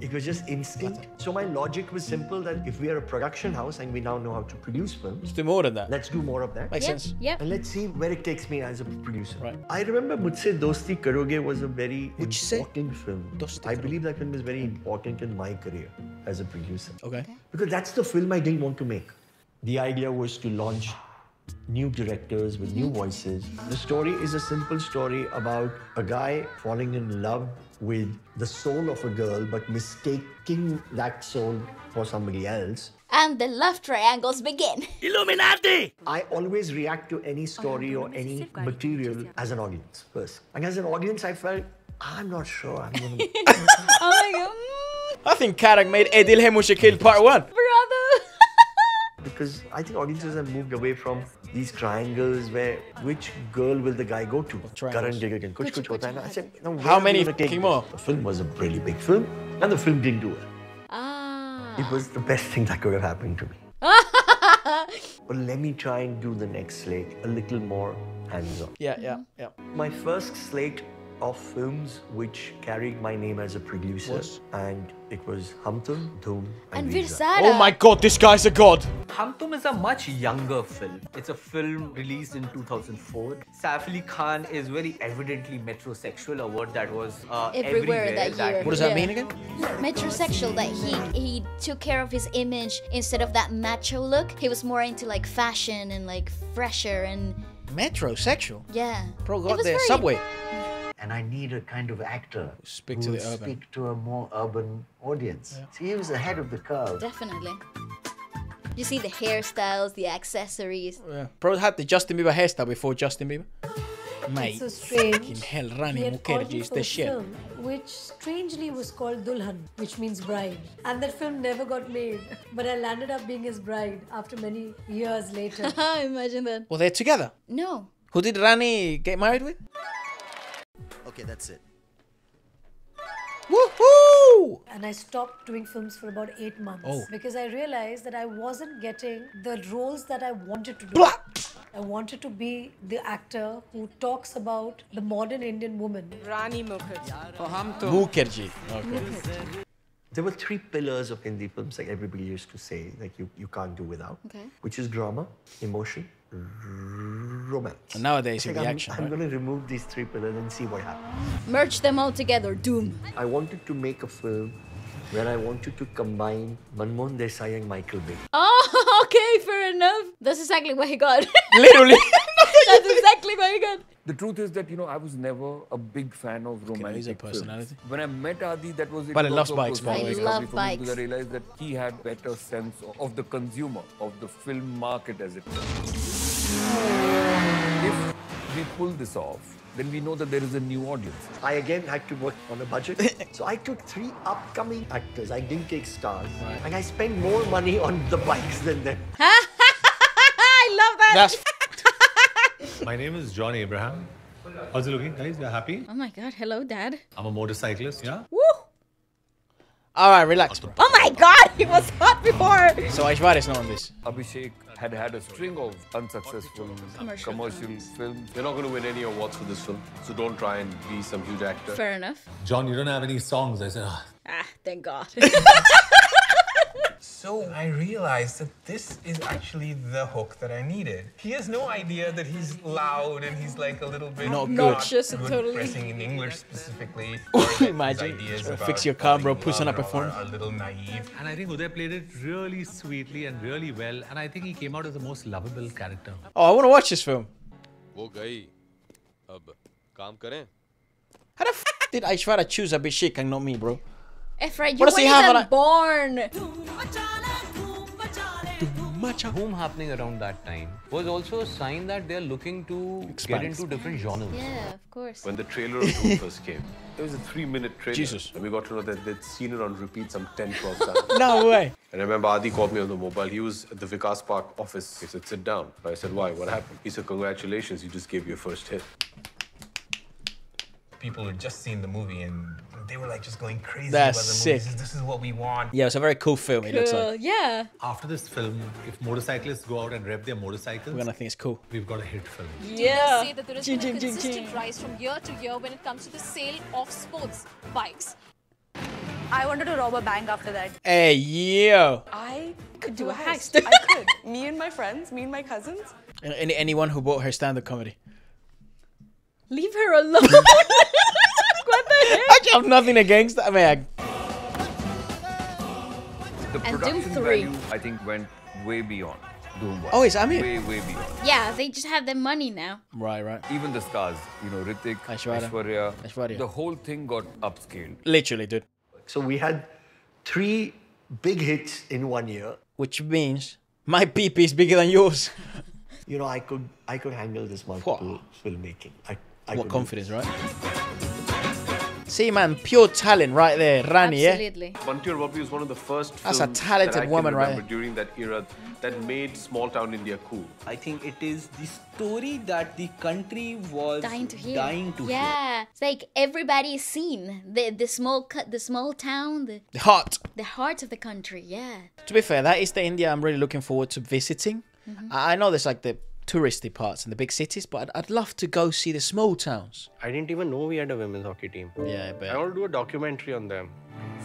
It was just instinct. So my logic was simple that if we are a production house and we now know how to produce films, Let's do more than that. let's do more of that. Makes Yep, sense. Yeah. And let's see where it takes me as a producer. Right. I remember Mujhse Dosti Karoge was a very Mujhse important film. Dosti I believe that film was very important in my career as a producer. Okay. Because that's the film I didn't want to make. The idea was to launch new directors with new voices. The story is a simple story about a guy falling in love with the soul of a girl but mistaking that soul for somebody else. And the love triangles begin. [LAUGHS] Illuminati! I always react to any story or any material as an audience first. And as an audience, I felt, I'm not sure I'm gonna. [LAUGHS] oh my god. I think Karan made Ae Dil Hai Mushkil part one. Brother. because I think audiences have moved away from these triangles where which girl will the guy go to? Karan Jigger can kuch kuch hota hai na. I said, no, How many gonna take fucking this? more? The film was a really big film, and the film didn't do well. Ah. It was the best thing that could have happened to me. [LAUGHS] But let me try and do the next slate a little more hands-on. Yeah, yeah, yeah. My first slate of films which carried my name as a producer, Was? and it was Hum Tum, Dhoom, and, And Veer Virsada. Oh my god, this guy's a god. Hum Tum is a much younger film. It's a film released in 2004. Saif Ali Khan is very evidently metrosexual, a word that was uh, Everywhere everywhere, that year. What does that Yeah. mean again? Metrosexual that he he took care of his image instead of that macho look. He was more into like fashion and like fresher and Metrosexual. yeah. Bro, It got was the very- subway. And I need a kind of actor Speak who to will the urban. speak to a more urban audience. See, he was ahead of the curve. Definitely. You see the hairstyles, the accessories. Yeah. Bro had the Justin Bieber hairstyle before Justin Bieber. Mate, so strange. fucking hell, Rani had Mukherjee is the a shit. film which strangely was called Dulhan, which means bride. And that film never got made. But I landed up being his bride after many years later. [LAUGHS] Imagine that. Well, they're together. No. Who did Rani get married with? Okay, that's it. Woohoo! And I stopped doing films for about eight months Oh. because I realized that I wasn't getting the roles that I wanted to do. Blah! I wanted to be the actor who talks about the modern Indian woman. Rani Mukherjee. Mukherjee. Okay. There were three pillars of Hindi films, like everybody used to say, like you, you can't do without, Okay. which is drama, emotion, romance. And nowadays, It's it'd like I'm, action, I'm going to remove these three pillars and see what happens. Merge them all together. Dhoom. I wanted to make a film where I wanted to combine Manmohan Desai and Michael Bay. Oh, [LAUGHS] okay, fair enough. That's exactly what he got. Literally. [LAUGHS] That's exactly what he got. The truth is that you know I was never a big fan of romantic he's a films. personality. When I met Adi, that was it But he was loves also a bikes, by the way. I love for me because bikes. I realized that he had better sense of- of the consumer, of the film market as it were. If we pull this off, then we know that there is a new audience. I again had to work on a budget. [LAUGHS] so I took three upcoming actors. I didn't take stars. And I spent more money on the bikes than them. [LAUGHS] I love that. That's [LAUGHS] My name is John Abraham. How's it looking, guys? You're happy? Oh my god, hello, Dad. I'm a motorcyclist. Yeah. Woo! All right, relax. bro. Oh my god, he was hot before. So Aishwarya's not on this. Abhishek had had a string of unsuccessful Commercial commercial, films. films. You're not going to win any awards for this film, so don't try and be some huge actor. Fair enough. John, you don't have any songs. I said, ah. Ah, thank God. [LAUGHS] [LAUGHS] So I realized that this is actually the hook that I needed. He has no idea that he's loud and he's like a little bit Not good. Obnoxious, good totally. pressing in English specifically. or that [LAUGHS] his Imagine, ideas trying to about fix your car, bro, falling in pushing love up a are- phone. Are a little naive. And I think Uday played it really sweetly and really well. And I think he came out as the most lovable character. Oh, I want to watch this film. वो गई अब काम करें How the f did Aishwarya choose Abhishek and not me, bro? Efra, you What does weren't even on a- born. Dhoom happening around that time was also a sign that they're looking to Expand. get into different genres. Yeah, of course. When the trailer of Dhoom first came, it was a three-minute trailer. Jesus. And we got to know that they'd seen it on repeat some 10, 12 times. [LAUGHS] No way. And I remember Adi called me on the mobile. He was at the Vikas Park office. He said, sit down. I said, why? What happened? He said, congratulations, you just gave your first hit. People had just seen the movie and they were like just going crazy That's about the sick. movie. This is, this is what we want. Yeah, it's a very cool film. It looks Cool, like yeah. After this film, if motorcyclists go out and rev their motorcycles, we're gonna think it's cool. we've got a hit film. Yeah. say that there has Ching, a ching, ching, consistent ching. rise from year to year when it comes to the sale of sports bikes. I wanted to rob a bank after that. Hey, yo. I Could do a heist. heist. [LAUGHS] I could. Me and my friends, me and my cousins. Any, anyone who bought her stand-up comedy. Leave her alone. [LAUGHS] what the heck? I have nothing against that. I mean, I, The And Dhoom 3. value, I think, went way beyond Dhoom 1. Oh, is that me? Way, way beyond. Yeah, they just have their money now. right, right. Even the stars, you know, Hrithik, Aishwarya. Aishwarya, Aishwarya. the whole thing got upscaled. Literally, dude. So we had three big hits in one year. Which means my PP is bigger than yours. You know, I could I could handle this multiple filmmaking. I, I what could do confidence, right? See, man, pure talent right there, Rani. Yeah. Absolutely. Bunty Aur Babli was one of the first That's a talented that I woman right remember during that era that made small town India cool. I think it is the story that the country was Dying to hear. dying to hear. yeah, it's like everybody is seen. The the small cut, the small town, the The heart. the heart of the country. Yeah. To be fair, that is the India I'm really looking forward to visiting. Mhm. I I know there's like the touristy parts in the big cities, but I'd, I'd love to go see the small towns. I didn't even know we had a women's hockey team. Yeah, I bet. I want to do a documentary on them.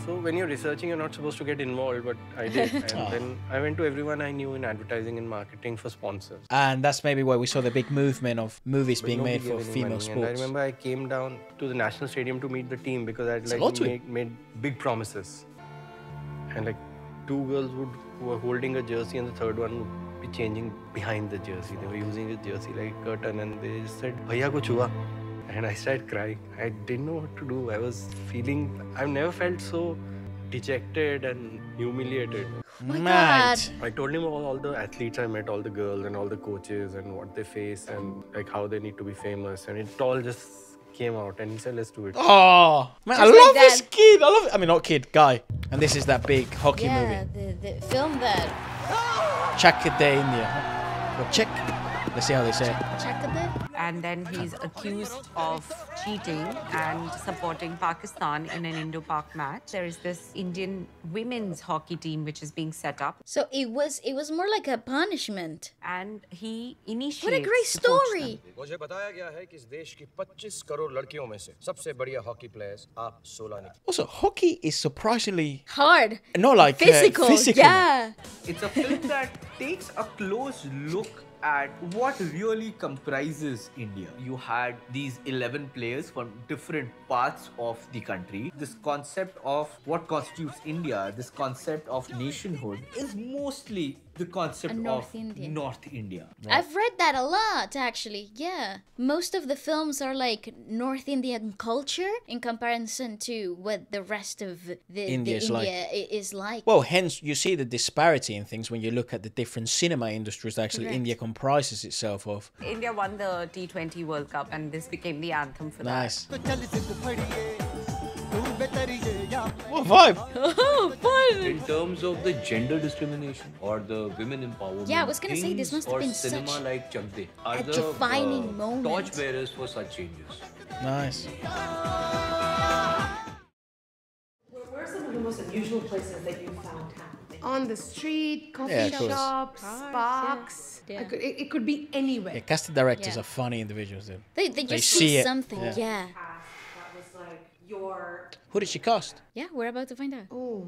So when you're researching, you're not supposed to get involved, but I did. [LAUGHS] And Oh. then I went to everyone I knew in advertising and marketing for sponsors. And that's maybe why we saw the big movement of movies But being made for female money. sports. And I remember I came down to the national stadium to meet the team because I'd It's like made, made big promises. And like two girls would were holding a jersey and the third one would be changing behind the jersey. They were using the jersey like a curtain and they said, Bhaiya kuch hua? And I started crying. I didn't know what to do. I was feeling, I've never felt so dejected and humiliated. Oh my Mad. I told him all, all the athletes I met, all the girls and all the coaches and what they face and like how they need to be famous. And it all just came out and he said, let's do it. Oh, man, I Just like love this that. kid. I love it. I mean, not kid, guy. And this is that big hockey yeah, movie. the the film that Check it there, India. Well, check. Let's see how they say it. Chak De And then he's accused of cheating and supporting Pakistan in an Indo-Pak match. There is this Indian women's hockey team which is being set up. So it was it was more like a punishment. And he initiates What a great to coach story. them. मुझे बताया गया है कि इस देश की 25 करोड़ लड़कियों में से सबसे बढ़िया हॉकी प्लेयर्स आप 16 ने Also, hockey is surprisingly Hard. not like uh, Physical. physical. Yeah. It's a film that takes a close look at what really comprises India. You had these 11 players from different parts of the country. This concept of what constitutes India, this concept of nationhood, is mostly the concept North of India. North India. I've read that a lot actually. Yeah. Most of the films are like North Indian culture in comparison to what the rest of the, the India is like. India i- is like. Well, hence you see the disparity in things when you look at the different cinema industries that actually Correct. India comprises itself of. India won the T20 World Cup, and this became the anthem for Nice. that. What vibe? [LAUGHS] Oh, fun! In terms of the gender discrimination or the women empowerment, Yeah, I was gonna say, this must have or been cinema such like Chak De are a the defining uh, moment. torchbearers for such changes. Nice. Where are some of the most unusual places that you found happening? On the street, coffee Yeah, of course. shops, parks. I could- it, it could be anywhere. Yeah, casting directors Yeah. are funny individuals. Then They, they just see see, something. Yeah. Yeah. That was like your. Who did she cast? Yeah, we're about to find out. Oh.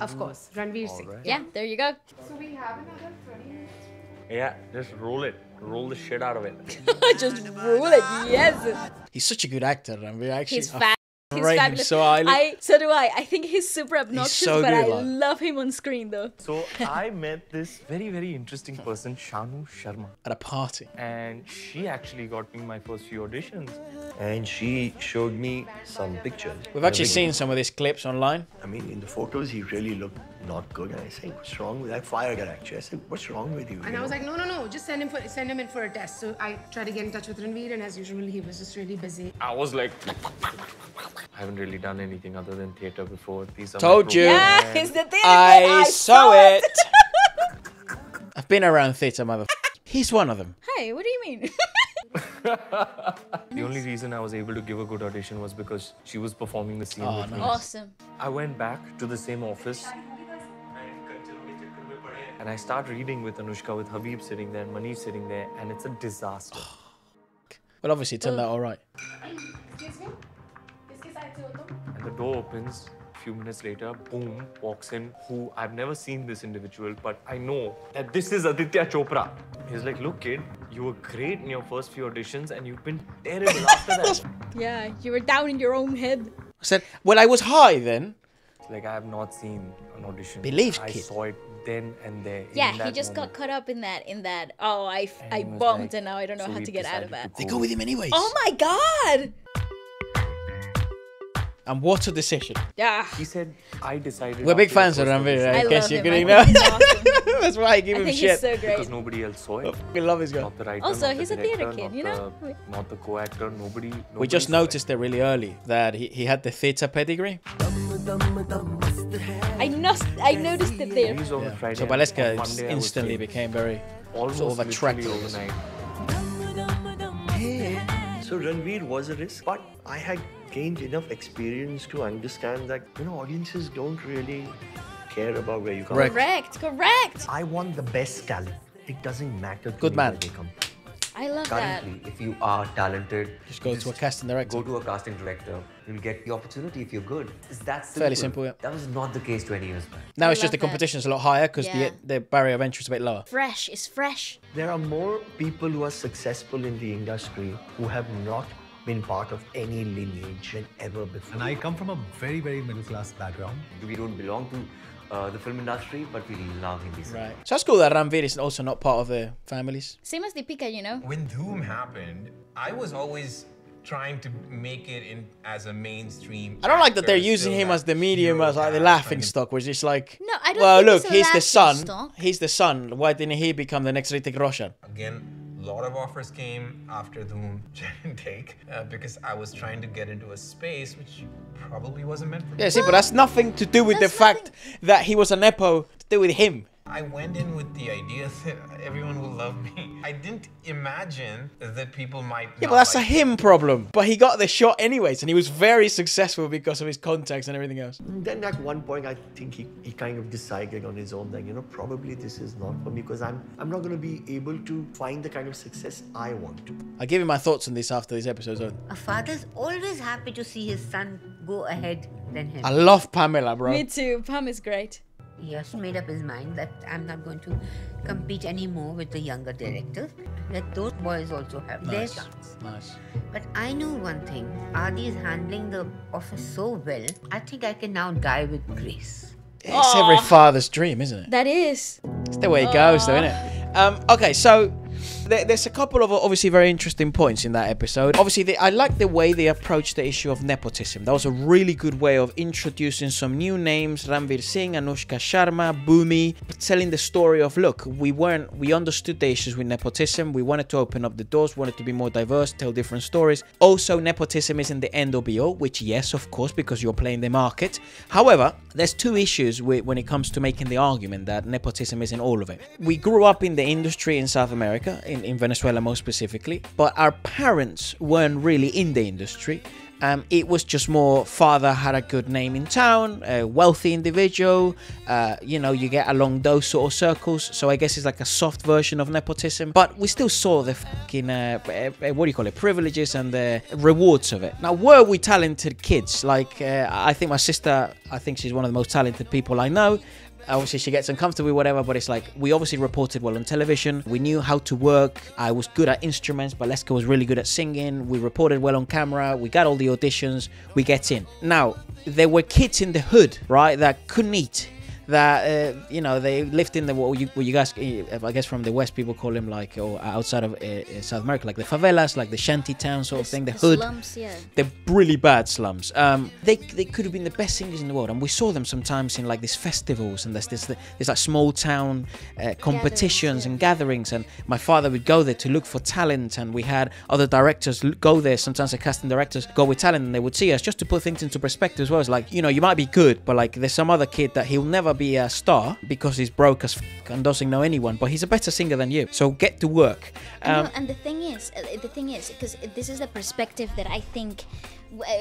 Of course, Ranveer Singh. Yeah, there you go. So we have another 30 minutes. Yeah, just roll it. Roll the shit out of it. [LAUGHS] just rule it. Yes. He's such a good actor, and we actually He's I fab. f- He's rate him fabulous. so highly. I so do I. I think he's super obnoxious, so but I good, love him on screen though. So I met this very, very interesting person, Shanu Sharma. At a party. And she actually got me my first few auditions. And she showed me some pictures. We've actually seen some of these clips online. I mean, in the photos, he really looked not good. And I said, what's wrong with that fire guy, actually? I said, what's wrong with you? And I was like, no, no, no, just send him for send him in for a test. So I tried to get in touch with Ranveer, and as usual, he was just really busy. I was like, I haven't really done anything other than theatre before. These are Told you. Yeah, it's the thing. I, I saw saw it. [LAUGHS] I've been around theatre, mother. He's one of them. Hey, what do you mean? [LAUGHS] The only reason I was able to give a good audition was because she was performing the scene Oh, with me. awesome. I went back to the same office and I start reading with Anushka, with Habib sitting there, and Manish sitting there, and it's a disaster. [SIGHS] but obviously, it turned out all right. And the door opens. A few minutes later, boom, walks in who I've never seen this individual, but I know that this is Aditya Chopra. He's like, look, kid, you were great in your first few auditions, and you've been terrible after that. [LAUGHS] Yeah, you were down in your own head. I said, well, I was high then. Like I have not seen an audition. Believe, I kid. saw it then and there. Yeah, in he just moment. got caught up in that. In that. Oh, I he was bombed, like- and now I don't know so how to get out of decided that. They go with him anyways. Oh my god! And what a decision. Yeah. He said, I decided. We're big fans of first Ranveer, audition- I, I guess love you're him. getting I now. awesome. [LAUGHS] That's why I give I him think shit. he's so great. Because nobody else saw it. We love his guy. Not the writer, Also, not the he's a theatre kid, not you know? the- not the co-actor. Nobody. We just saw it. noticed it really early that he, he had the theatre pedigree. I noticed. I noticed it there. Yeah. So and Waleska on just Monday I was instantly became very Almost sort of literally attractive. overnight. So Ranveer was a risk, but I had gained enough experience to understand that, you know, audiences don't really care about where you come Correct. Correct. Correct. I want the best talent. It doesn't matter to Good me man. where they come. I love that. Currently, if you are talented, Just go to a casting director. go to a casting director. You'll get the opportunity if you're good. It's that simple. Fairly simple, yeah. That was not the case 20 years back. Now I it's just the love that. competition's a lot higher because Yeah. the, the barrier of entry is a bit lower. Fresh is fresh. There are more people who are successful in the industry who have not been part of any lineage than ever before. And I come from a very, very middle class background. We don't belong to uh, the film industry, but we love Hindi cinema. Right. So that's cool that Ranveer is also not part of the families. Same as Deepika, you know. When Doom happened, I was always trying to make it in as a mainstream. I don't like that they're using him as the medium, as like the laughing stock, which is like, No, I don't well, think look, he's the son. stock. He's the son. Why didn't he become the next Hrithik Roshan? Again, a lot of offers came after Dhoom didn't take uh, because I was trying to get into a space which probably wasn't meant for me. Yeah, see, but that's nothing to do with the fact that he was a nepo to do with him. I went in with the idea [LAUGHS] that everyone will love me. I didn't imagine that people might. Yeah, not but that's a like him problem. But he got the shot anyways, and he was very successful because of his contacts and everything else. Mm, then at one point, I think he, he kind of decided on his own that, you know, probably this is not for me because I'm, I'm not going to be able to find the kind of success I want to. I'll give you my thoughts on this after this episode's on. A father's always happy to see his son go ahead than him. I love Pamela, bro. Me too. Pam is great. He has made up his mind that I'm not going to compete anymore with the younger directors. Let those boys also have their Nice. chance. Nice. But I know one thing Adi is handling the office so well, I think I can now die with grace. It's every father's dream, isn't it? That is. It's the way it goes, though, isn't it? Um, okay, so there, there's a couple of obviously very interesting points in that episode. Obviously, I like the way they approached the issue of nepotism. That was a really good way of introducing some new names: Ranveer Singh, Anushka Sharma, Bhumi, telling the story of look, we weren't, we understood the issues with nepotism. We wanted to open up the doors, wanted to be more diverse, tell different stories. Also, nepotism isn't the end or be all, which yes, of course, because you're playing the market. However, there's two issues with, when it comes to making the argument that nepotism isn't all of it. We grew up in the industry in South America, in, in Venezuela most specifically, but our parents weren't really in the industry. Um, it was just more father had a good name in town, a wealthy individual. Uh, you know, you get along those sort of circles. So I guess it's like a soft version of nepotism. But we still saw the fucking uh, uh, what do you call it, privileges and the rewards of it. Now, were we talented kids? Like uh, I think my sister, I think she's one of the most talented people I know obviously she gets uncomfortable whatever but it's like we obviously reported well on television. We knew how to work. I was good at instruments but leska was really good at singing. We reported well on camera. We got all the auditions. We get in. Now there were kids in the hood right that couldn't eat that uh, you know they lived in the what you, what you guys uh, I guess from the west people call them like or outside of uh, South America like the favelas like the shanty town sort of thing the, the hood. slums, yeah. they're really bad slums. Um they they could have been the best singers in the world and we saw them sometimes in like these festivals and there's this there's like small town uh, competitions and gatherings and my father would go there to look for talent and we had other directors go there sometimes the casting directors go with talent and they would see us just to put things into perspective as well. It's like you know you might be good but like there's some other kid that he'll never be a star because he's broke as and doesn't know anyone but he's a better singer than you. So get to work. And, um, no, and the thing is, uh, the thing is, because this is the perspective that I think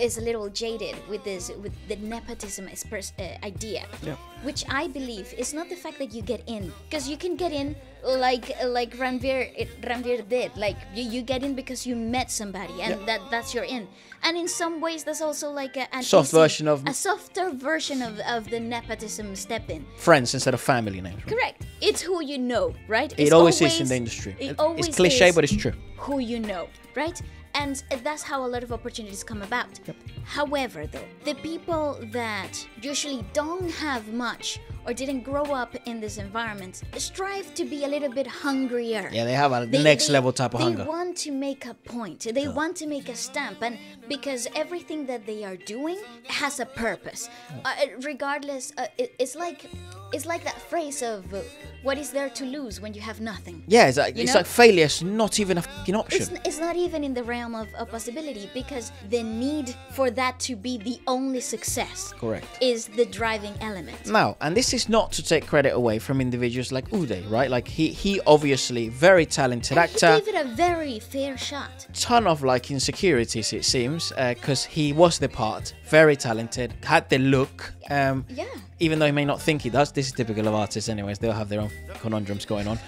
is a little jaded with this, with the nepotism uh, idea, Yeah. which I believe is not the fact that you get in, because you can get in like like Ranveer Ranveer did, like you, you get in because you met somebody, and Yeah. that that's your in. And in some ways, that's also like a, an Soft easy- version of- a softer version of, of the nepotism step in. friends instead of family names right? Correct. It's who you know, right? It It's always is in the industry. It It- always it's cliche, but it's true. Who you know, right? And that's how a lot of opportunities come about. However, though, the people that usually don't have much or didn't grow up in this environment strive to be a little bit hungrier. Yeah, they have a They- next they- level type of they hunger. want to make a point. They want to make a stamp, and because everything that they are doing has a purpose, uh, regardless. Uh, it, it's like it's like that phrase of uh, "What is there to lose when you have nothing?" Yeah, it's like, You it's know? like failure's not even a fucking option. It's, it's not even in the realm of a possibility because the need for that to be the only success Correct. is the driving element. Now, and this is not to take credit away from individuals like Uday, right? Like he he obviously very talented He actor. gave it a very fair shot. Ton of like insecurities, it seems, because he was the part. Very talented, had the look. Um, Yeah. Even though he may not think he does, this is typical of artists, anyways. They'll have their own conundrums going on.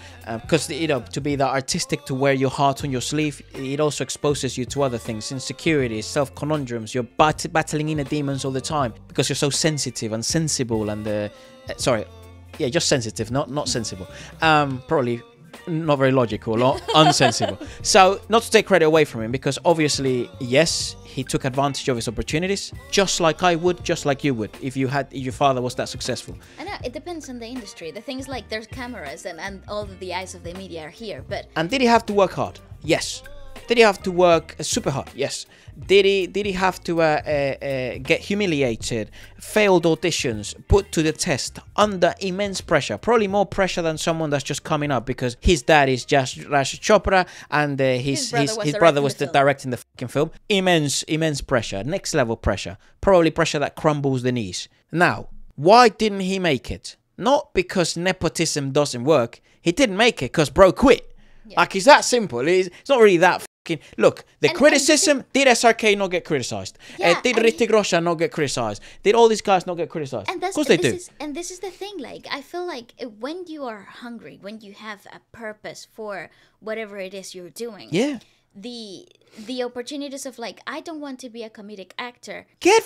Because you know, to be that artistic, to wear your heart on your sleeve, it also exposes you to other things, insecurities, self conundrums. You're bat- battling inner demons all the time because you're so sensitive and sensible and uh, uh, sorry, yeah, just sensitive, not not sensible. Um, probably not very logical or [LAUGHS] unsensible. So, not to take credit away from him, because obviously, yes, he took advantage of his opportunities, just like I would, just like you would, if you had if your father was that successful. I know it depends on the industry. The thing is, like, there's cameras and, and all the eyes of the media are here, but And did he have to work hard? Yes. Did he have to work uh, super hard? Yes. Did he did he have to uh, uh, uh, get humiliated, failed auditions, put to the test under immense pressure? Probably more pressure than someone that's just coming up because his dad is just Raj Chopra and uh, his His brother his, was his brother was the film. directing the fucking film. Immense immense pressure, next level pressure. Probably pressure that crumbles the knees. Now, why didn't he make it? Not because nepotism doesn't work. He didn't make it because bro quit. Like it's that simple. It's, it's not really that. Look, the criticism did SRK not get criticized? Yeah, uh, did and Hrithik Roshan not get criticized? Did all these guys not get criticized? and that's of course they this do. is and this is the thing. Like, I feel like uh, when you are hungry, when you have a purpose for whatever it is you're doing, Yeah. the the opportunities of like, I don't want to be a comedic actor. Get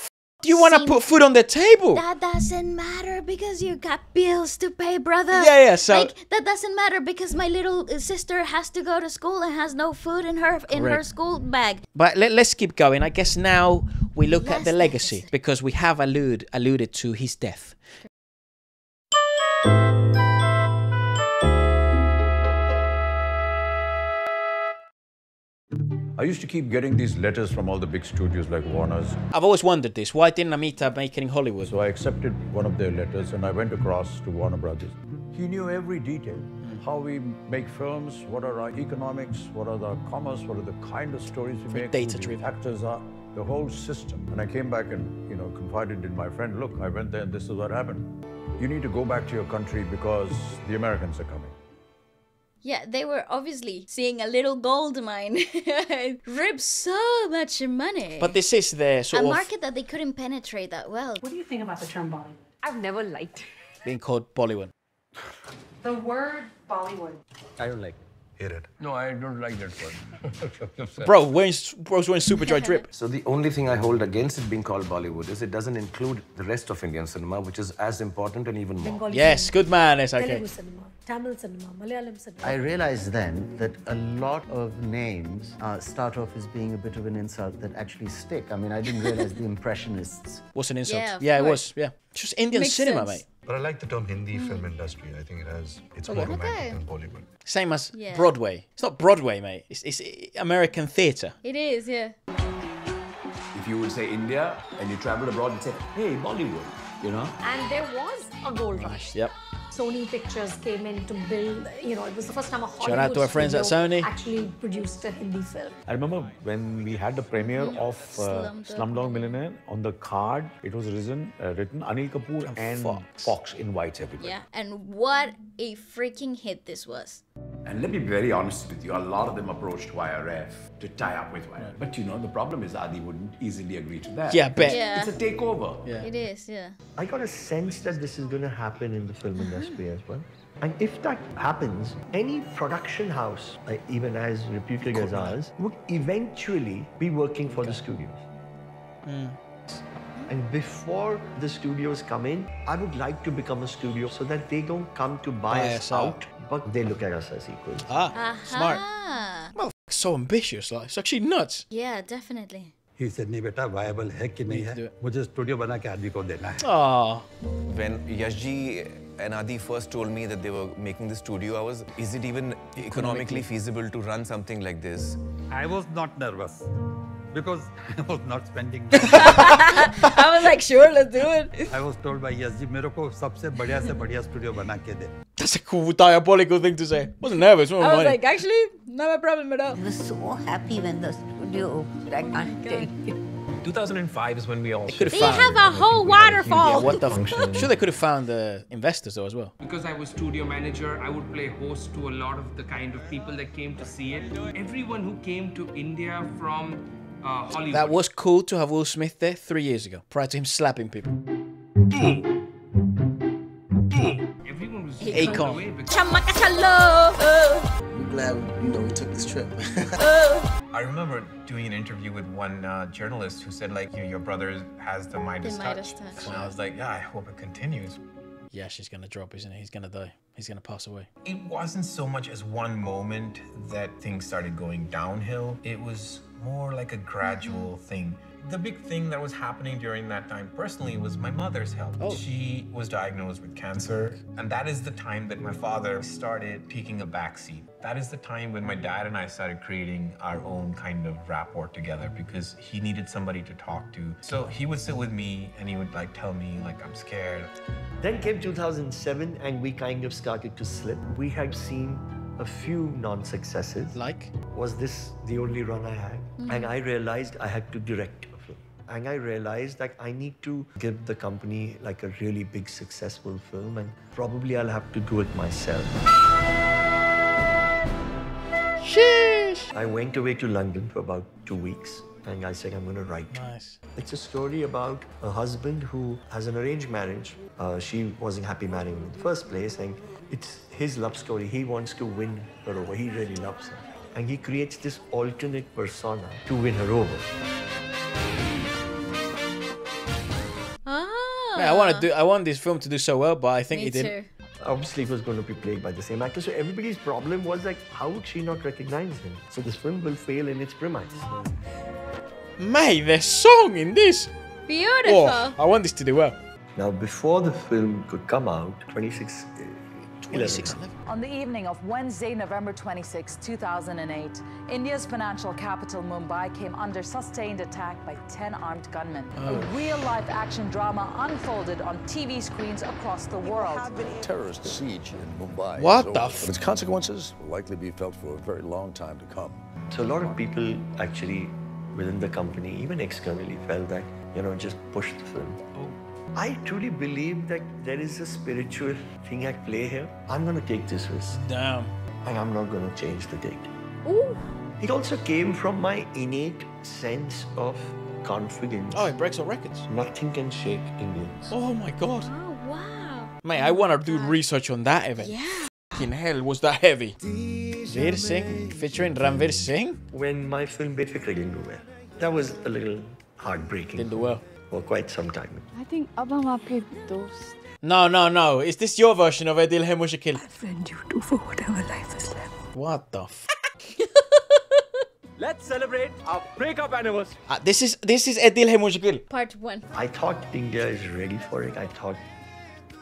you want to put food on the table? That doesn't matter because you got bills to pay, brother. Yeah, yeah, so- like that doesn't matter because my little uh, sister has to go to school and has no food in her in her school bag. But let, let's keep going. I guess now we look at the legacy because we have allude, alluded to his death. I used to keep getting these letters from all the big studios like Warner's. I've always wondered this. Why didn't Amita make it in Hollywood? So I accepted one of their letters and I went across to Warner Brothers. He knew every detail. Hmm. How we make films, what are our economics, what are the commerce, what are the kind of stories we make, data driven. actors are, the whole system. And I came back and, you know, confided in my friend, look, I went there and this is what happened. You need to go back to your country because the Americans are coming. Yeah, they were obviously seeing a little gold mine. [LAUGHS] Rip so much money. But this is the a of market that they couldn't penetrate that well. What do you think about the term Bollywood? I've never liked being called Bollywood. The word Bollywood. I don't like Hear it. No, I don't like that word. [LAUGHS] Bro, wearing, bro's wearing super dry drip. [LAUGHS] So the only thing I hold against it being called Bollywood is it doesn't include the rest of Indian cinema, which is as important and even more. Bengali Yes, good man, it's Telugu okay. cinema, Tamil cinema, Malayalam cinema. I realized then that a lot of names uh, start off as being a bit of an insult that actually stick. I mean, I didn't realize the [LAUGHS] Impressionists. What's an insult? Yeah, of Yeah, it was. Yeah. Just Indian Makes cinema, sense. mate. But I like the term Hindi hmm. film industry. I think it has, it's Okay. more romantic than Bollywood. Same as Yeah. Broadway. It's not Broadway, mate. It's, it's American theatre. It is, yeah. If you would say India and you travel abroad, you'd say, hey, Bollywood, you know? And there was a gold rush. Yep. Sony Pictures came in to build, you know, it was the first time a Hollywood Shout out to our friends at Sony. actually produced a Hindi film. I remember when we had the premiere of uh, Slumdog Slumdog Millionaire. On the card, it was written, uh, written Anil Kapoor and, Fox. in whites everywhere. Yeah, and what a freaking hit this was. And let me be very honest with you, a lot of them approached YRF to tie up with YRF. But you know, the problem is Adi wouldn't easily agree to that. Yeah, I bet. Yeah. It's a takeover. Yeah. It is, yeah. I got a sense that this is going to happen in the film industry mm-hmm. as well. And if that happens, any production house, like even as reputed as ours, would eventually be working for the studios. Mm. And before the studios come in, I would like to become a studio so that they don't come to buy, Buy us us out. out, but they look at us as equals. Ah, smart. Aha. Motherfucker's so ambitious. Like, it's actually nuts. Yeah, definitely. He said नहीं बेटा viable है कि नहीं है मुझे studio बना के आदमी को देना है Oh. When Yashji and Adi first told me that they were making the studio, I was, is it even economically feasible to run something like this? I was not nervous because [LAUGHS] I was not spending [LAUGHS] I was like, sure, let's do it. I was told by yes जी मेरे को सबसे बढ़िया से बढ़िया studio बना के दे That's a cool, diabolical thing to say. wasn't nervous. What I was money. like, actually, not my problem at all. I was so happy when the studio opened. I can't tell you. 2005 is when we all could They have a whole waterfall. Yeah, what the f- [LAUGHS] Sure, they could have found uh, investors though as well. Because I was studio manager, I would play host to a lot of the kind of people that came to see it. Everyone who came to India from uh, Hollywood. That was cool to have Will Smith there three years ago, prior to him slapping people. Everyone was Akon. blown away because I'm glad you know we took this trip. [LAUGHS] I remember doing an interview with one uh, journalist who said like, you know, your brother has the Midas, Midas touch. touch. And I was like, yeah, I hope it continues. Yeah, she's gonna drop, isn't he? He's gonna die. He's gonna pass away. It wasn't so much as one moment that things started going downhill. It was more like a gradual thing. The big thing that was happening during that time personally was my mother's health. Oh. She was diagnosed with cancer, and that is the time that my father started taking a backseat. That is the time when my dad and I started creating our own kind of rapport together because he needed somebody to talk to. So he would sit with me and he would like tell me like I'm scared. Then came 2007 and we kind of started to slip. We had seen a few non-successes. Like? Was this the only run I had? Mhm. And I realized I had to direct a film. And I realized that I need to give the company like a really big successful film and probably I'll have to do it myself. Sheesh! I went away to London for about two weeks and I said, I'm going to write. Nice. It's a story about a husband who has an arranged marriage. Uh, she wasn't happy marrying him in the first place, and it's his love story. He wants to win her over. He really loves her. And he creates this alternate persona to win her over. Ah. Man, I want to do. I want this film to do so well, but I think Me it didn't. too. Obviously, it was going to be played by the same actor. So everybody's problem was like, how would she not recognize him? So this film will fail in its premise. Mate, the song in this. Beautiful. Oh, I want this to do well. Now, before the film could come out, 26, uh, 11. On the evening of Wednesday, November 26, 2008, India's financial capital Mumbai came under sustained attack by 10 armed gunmen. A real-life action drama unfolded on TV screens across the world. Terrorist siege in Mumbai. What the over, f- its consequences will likely be felt for a very long time to come. So a lot of people actually within the company, even externally, felt that, you know, just push the film. I truly believe that there is a spiritual thing at play here. I'm going to take this risk. Damn. And I'm not going to change the date. Ooh. It also came from my innate sense of confidence. Oh, it breaks all records. Nothing can shake Indians. Oh my god. Oh wow. Mate, I want to do research on that event. Yeah. Fucking hell, was that heavy? Veer Singh featuring Ranveer Singh. When my film Befikre didn't do well, that was a little heartbreaking. Didn't do well for quite some time. I think ab hum dost. No, no, no. Is this your version of Ae Dil Hai I'll friend you two for whatever life is left. What the f? [LAUGHS] Let's celebrate our breakup anniversary. Uh, this is this is Ae Dil Hai Part 1. I thought India is ready for it. I thought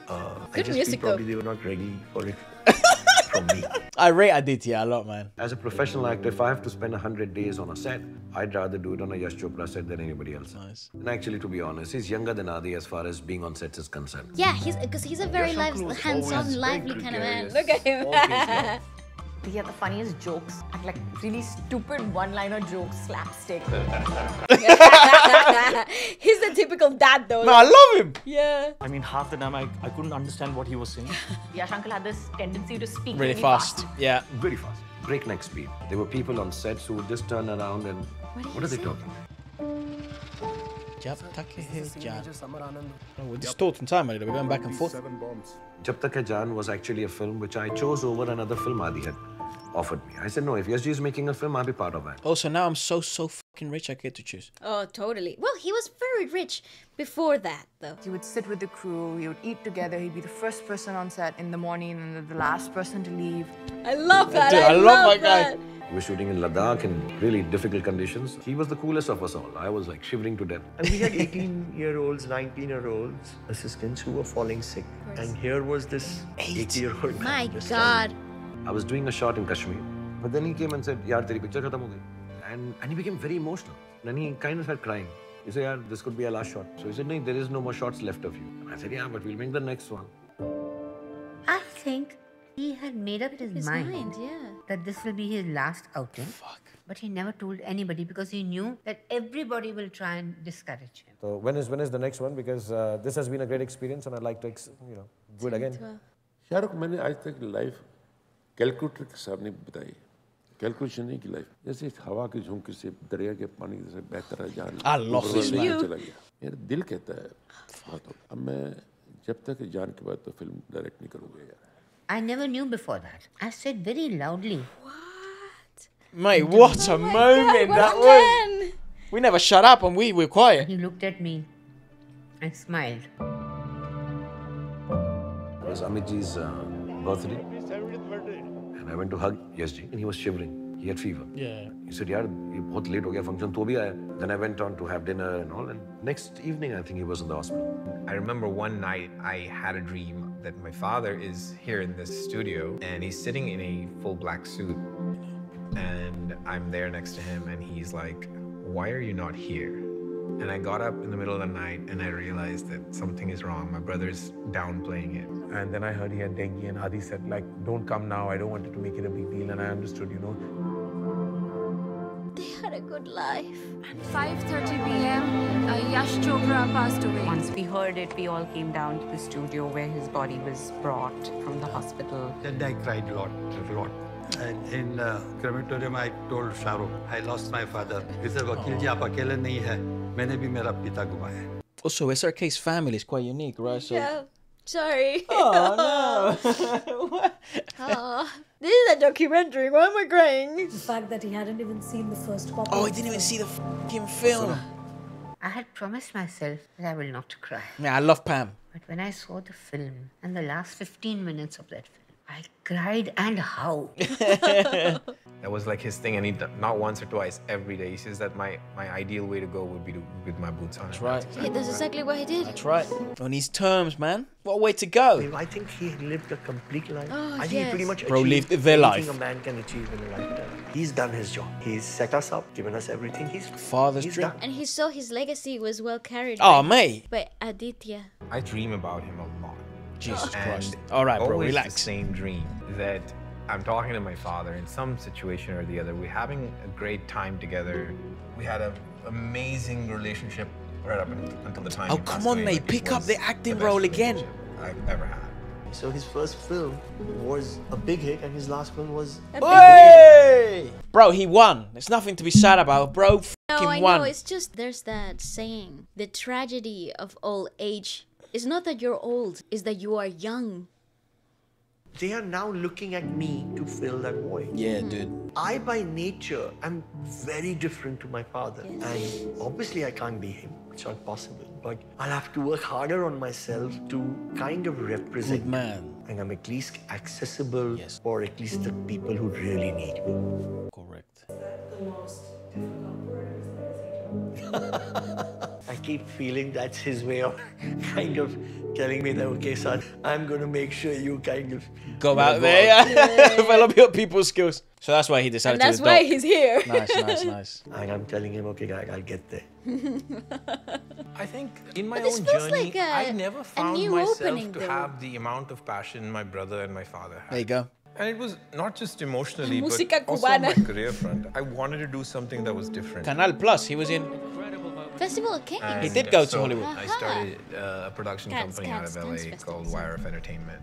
uh, Good I just music probably though. they were not ready for it from me. [LAUGHS] I rate Aditya a lot, man. As a professional actor, if I have to spend 100 days on a set, I'd rather do it on a Yash Chopra set than anybody else. Nice. And actually, to be honest, he's younger than Adi as far as being on sets is concerned. Yeah, he's because he's a very Yash live, uncle hands-on, lively kind of man. Look at him. [LAUGHS] Always, He had the funniest jokes and like really stupid one-liner jokes, slapstick. [LAUGHS] he's the typical dad though. No, I love him. Yeah. I mean, half the time I, I couldn't understand what he was saying. [LAUGHS] Yash uncle had this tendency to speak Really fast. Yeah. Very fast. Breakneck speed. There were people on sets who would just turn around and what are they talking? Jab tak hai jaan. No, we're distorting time. We're going back and forth. Jab Tak Hai Jaan was actually a film which I chose over another film Adi had offered me. I said, no, if Yashji is making a film, I'll be part of that. Also, oh, now I'm so so fucking rich. I get to choose. Oh, totally. Well, he was very rich before that, though. He would sit with the crew, he would eat together, he'd be the first person on set in the morning and the last person to leave. I love that. Dude, I, I love love my guy. that. We were shooting in Ladakh in really difficult conditions. He was the coolest of us all. I was like shivering to death. And we had 18 year olds, 19 year olds assistants who were falling sick. And here was this 80 year old My God. I was doing a shot in Kashmir, but then he came and said, "Yaar, teri picture khatam ho gayi." And and he became very emotional. And then he kind of started crying. He said, "Yaar, this could be our last shot." So he said, "No, there is no more shots left of you." And I said, "Yeah, but we'll make the next one." I think he had made up his, His mind, mind, yeah. that this will be his last outing. But he never told anybody because he knew that everybody will try and discourage him. So when is when is the next one? Because uh, this has been a great experience, and I'd like to, ex- you know, do it again. Shahrukh मैंने आज तक life calculator के सामने बताई calculation नहीं की life जैसे इस हवा के झोंके से दरिया के पानी से बहता रहा जान. चला गया मेरा दिल कहता है हो अब मैं जब तक जान के बाद तो फ़िल्म डायरेक्ट नहीं करूँगा यार I never knew before that. I said very loudly. What? Mate, what a oh moment what that was. We never shut up and we were quiet. He looked at me and smiled. It was Amitji's uh, birthday, and I went to hug Yashji, and he was shivering. He had fever. Yeah. He said, "Yaar, ये बहुत late हो गया function, तो भी आया." Then I went on to have dinner and all, and next evening I think he was in the hospital. I remember one night I had a dream that my father is here in this studio and he's sitting in a full black suit. And I'm there next to him and he's like, Why are you not here? And I got up in the middle of the night and I realized that something is wrong. My brother's downplaying it. And then I heard he had dengue and Adi said, like, don't come now. I don't want to make it a big deal. And I understood, you know. They had a good life. At 5.30 p.m., uh, Yash Chopra passed away. Once we heard it, we all came down to the studio where his body was brought from the hospital. Then I cried a lot, a lot. And in uh, crematorium, I told Shahrukh, I lost my father. He said, Vakil ji, aap akele nahi hai. मैंने भी मेरा पिता गुमाया है." Also, SRK's family is quite unique, right? So, Yeah. Sorry. Oh, no. [LAUGHS] oh, this is a documentary. Why am I crying? The fact that he hadn't even seen the first copy. Oh, he of didn't the even film. see the fucking film. I had promised myself that I will not cry. Yeah, I love Pam. But when I saw the film and the last 15 minutes of that film, I cried and how. [LAUGHS] That was like his thing, and he not once or twice every day. He says that my my ideal way to go would be to, with my boots on. That's right. Hey, that's exactly what he did. That's right. On his terms, man. What a way to go. I think he lived a complete life. Oh, I think he yes. pretty much Bro achieved lived their anything life. a man can achieve in a lifetime. He's done his job. He's set us up, given us everything. He's Father's he's dream. done. And he saw his legacy was well carried. Oh, by- mate. By Aditya. I dream about him a lot. Jesus And Christ. All right, bro, always relax. The same dream that I'm talking to my father in some situation or the other. We're having a great time together. We had an amazing relationship right up until, until the time. Oh, come on, away, mate. but Pick up the acting best role again. I've ever had. So his first film was a big hit, and his last one was Hey! Bro, he won. There's nothing to be sad about. Bro, No, I won. know. It's just there's that saying: the tragedy of old age is not that you're old, it's that you are young. They are now looking at me to fill that void. Yeah, hmm. dude. I, by nature, am very different to my father. And obviously, I can't be him. It's not possible. But I'll have to work harder on myself to kind of represent. Good man. And I'm at least accessible yes. for at least the people who really need me. Correct. I [LAUGHS] keep feeling that's his way of [LAUGHS] kind of telling me that, okay, son, I'm going to make sure you kind of Go out there, out yeah. [LAUGHS] Develop your people skills. So that's why he decided And that's to why adopt. he's here. Nice, nice, [LAUGHS] nice. And I'm telling him, okay, guy, I'll get there. I think in my But this own journey, like a- I never a found new myself opening, to though. have the amount of passion my brother and my father had. There you go. And it was not just emotionally, Música but also on my career front. I wanted to do something that was different. Canal Plus, he was in. Festival of Kings. He did go to Hollywood. I started uh, a production Cats, company cats, out of LA festivals. called YRF Entertainment.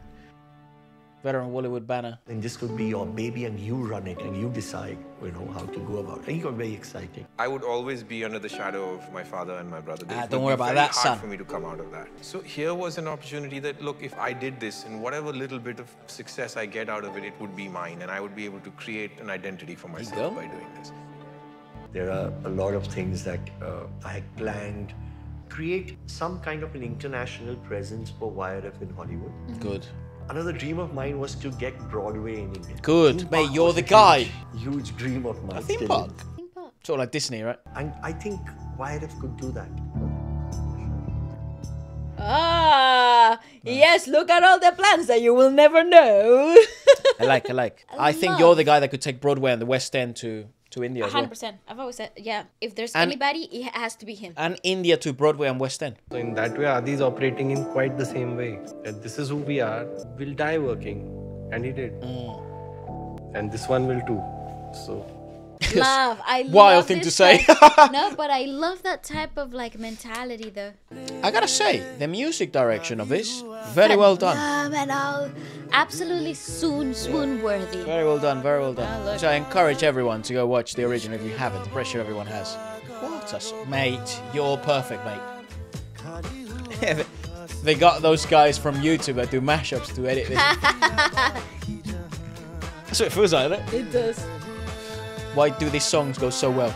Veteran Hollywood banner. And this could be your baby and you run it and you decide, you know, how to go about it. And he got very exciting. I would always be under the shadow of my father and my brother. Ah, don't would worry be about very that, hard son. for me to come out of that. So here was an opportunity that, look, if I did this and whatever little bit of success I get out of it, it would be mine, and I would be able to create an identity for myself by doing this. There are a lot of things that uh, I had planned. Create some kind of an international presence for YRF in Hollywood. Good. Another dream of mine was to get Broadway in India. Good, Theme mate, you're the guy. Huge, huge dream of mine. A theme still park. is. Sort of like Disney, right? And I think YRF could do that. Ah, yes, look at all the plans that you will never know. [LAUGHS] I like, I like. I I, think you're the guy that could take Broadway and the West End to, to India as well. 100%. I've always said, yeah, if there's And- anybody, it has to be him. And India to Broadway and West End. So in that way, Adi is operating in quite the same way. That this is who we are. We'll die working, and he did. Mm. And this one will too. So. [LAUGHS] Love. I Wild love thing to say. [LAUGHS] no, but I love that type of like mentality though. I gotta say, the music direction of this, very well done. Phenomenal. Absolutely swoon, swoon worthy. Very well done, very well Ah, done. look. So I encourage everyone to go watch the original if you haven't. The pressure everyone has. What a s- mate, you're perfect, mate. [LAUGHS] they got those guys from YouTube that do mashups to edit this. [LAUGHS] That's what it feels like, isn't it? It does. Why do these songs go so well?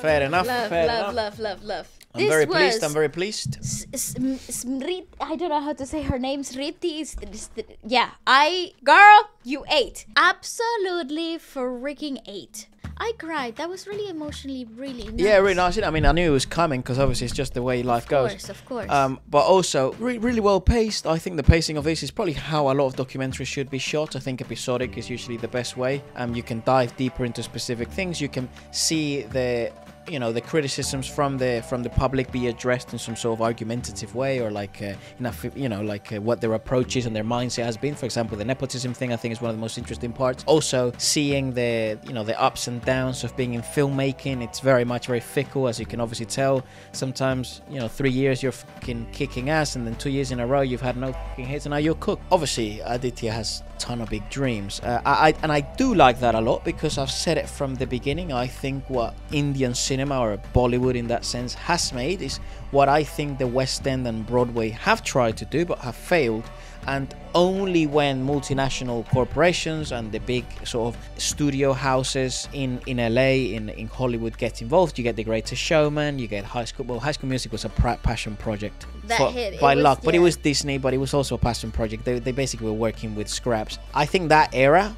Fair enough. Love, fair love, enough. love, love, love. I'm This very pleased. I'm very pleased. S- S- M- Smrit, I don't know how to say her name. Is, is yeah. I girl, you ate absolutely freaking ate. I cried. That was really emotionally really nice. Yeah, really nice. I mean, I knew it was coming because obviously it's just the way life Of goes. course, of course. Um, but also re- really well paced. I think the pacing of this is probably how a lot of documentaries should be shot. I think episodic is usually the best way. Um, you can dive deeper into specific things. You can see the you know the criticisms from the from the public be addressed in some sort of argumentative way or like uh, enough you know like uh, what their approach is and their mindset has been. For example the nepotism thing i think is one of the most interesting parts. Also seeing the you know the ups and downs of being in filmmaking it's very much very fickle as you can obviously tell. Sometimes you know three years you're fucking kicking ass and then two years in a row you've had no fucking hits and now you're cooked. Obviously aditya has ton of big dreams. Uh, I, I and i do like that a lot because i've said it from the beginning. I think what indian cinema or bollywood in that sense has made is what i think the west end and broadway have tried to do but have failed and only when multinational corporations and the big sort of studio houses in in LA in in Hollywood get involved, you get The Greatest Showman, you get High School. Well, High School Music was a passion project That for- hit, it by was- luck, but it was Disney, but it was also a passion project. They they basically were working with scraps. I think that era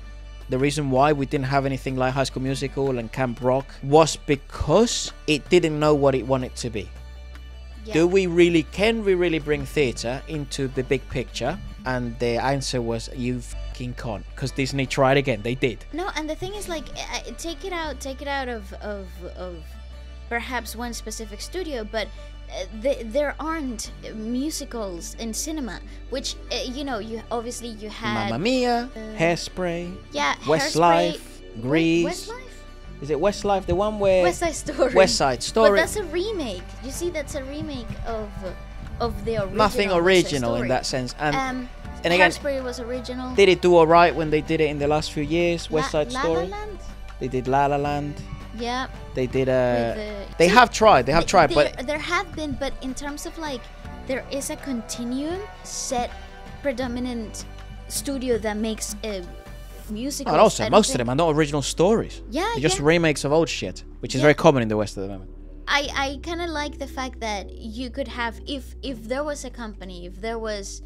the reason why we didn't have anything like High School Musical and Camp Rock was because it didn't know what it wanted to be. Do we really, can we really bring theatre into the big picture? And the answer was, you fucking can't. Because Disney tried again. They did. No, and the thing is, like, take it out, take it out of of of perhaps one specific studio, but. Uh, th- there aren't musicals in cinema, which uh, you know, you obviously you had Mamma Mia, uh, Hairspray, yeah, Westlife, Hairspray- Grease. Westlife? Is it Westlife? The one where. West Side Story. West Side Story. But that's a remake. You see, that's a remake of of the original. Nothing original in that sense. And, um, and again, Hairspray was original. did it do alright when they did it in the last few years? West La- Side La La Story? Land? They did La La Land. Yeah. They did uh the- they have tried, they have tried, there, but there have been, but in terms of like, there is a continuum set predominant studio that makes a musical. Oh, and also most of them are not original stories. Yeah, They're just yeah. remakes of old shit, which is Yeah. very common in the West at the moment. I, I kind of like the fact that you could have if if there was a company if there was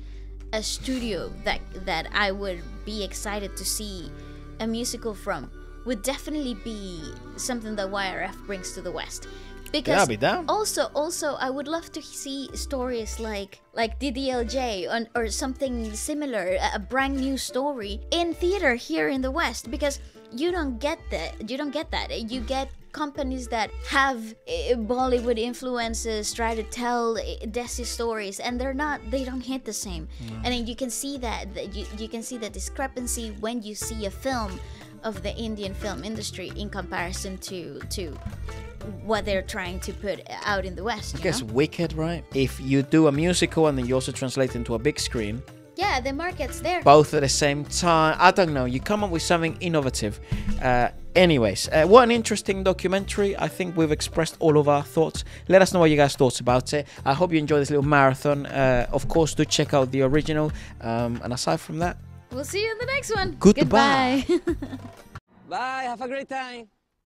a studio that that I would be excited to see a musical from would definitely be something that YRF brings to the West because I'll be down. also also I would love to see stories like like DDLJ on, or something similar a- brand new story in theater here in the West because you don't get that you don't get that. You get companies that have uh, Bollywood influences try to tell uh, Desi stories and they're not they don't hit the same. And then you can see that, that you, you can see the discrepancy when you see a film of the Indian film industry in comparison to to what they're trying to put out in the West I guess know? Wicked, right? If you do a musical and then you also translate it into a big screen, yeah the market's there both at the same time. I don't know. You come up with something innovative. Uh, anyways, uh, what an interesting documentary. I think we've expressed all of our thoughts. Let us know what you guys thought about it. I hope you enjoyed this little marathon. Uh, of course, do check out the original. Um, and aside from that, we'll see you in the next one Goodbye. Goodbye. [LAUGHS] Bye. Have a great time.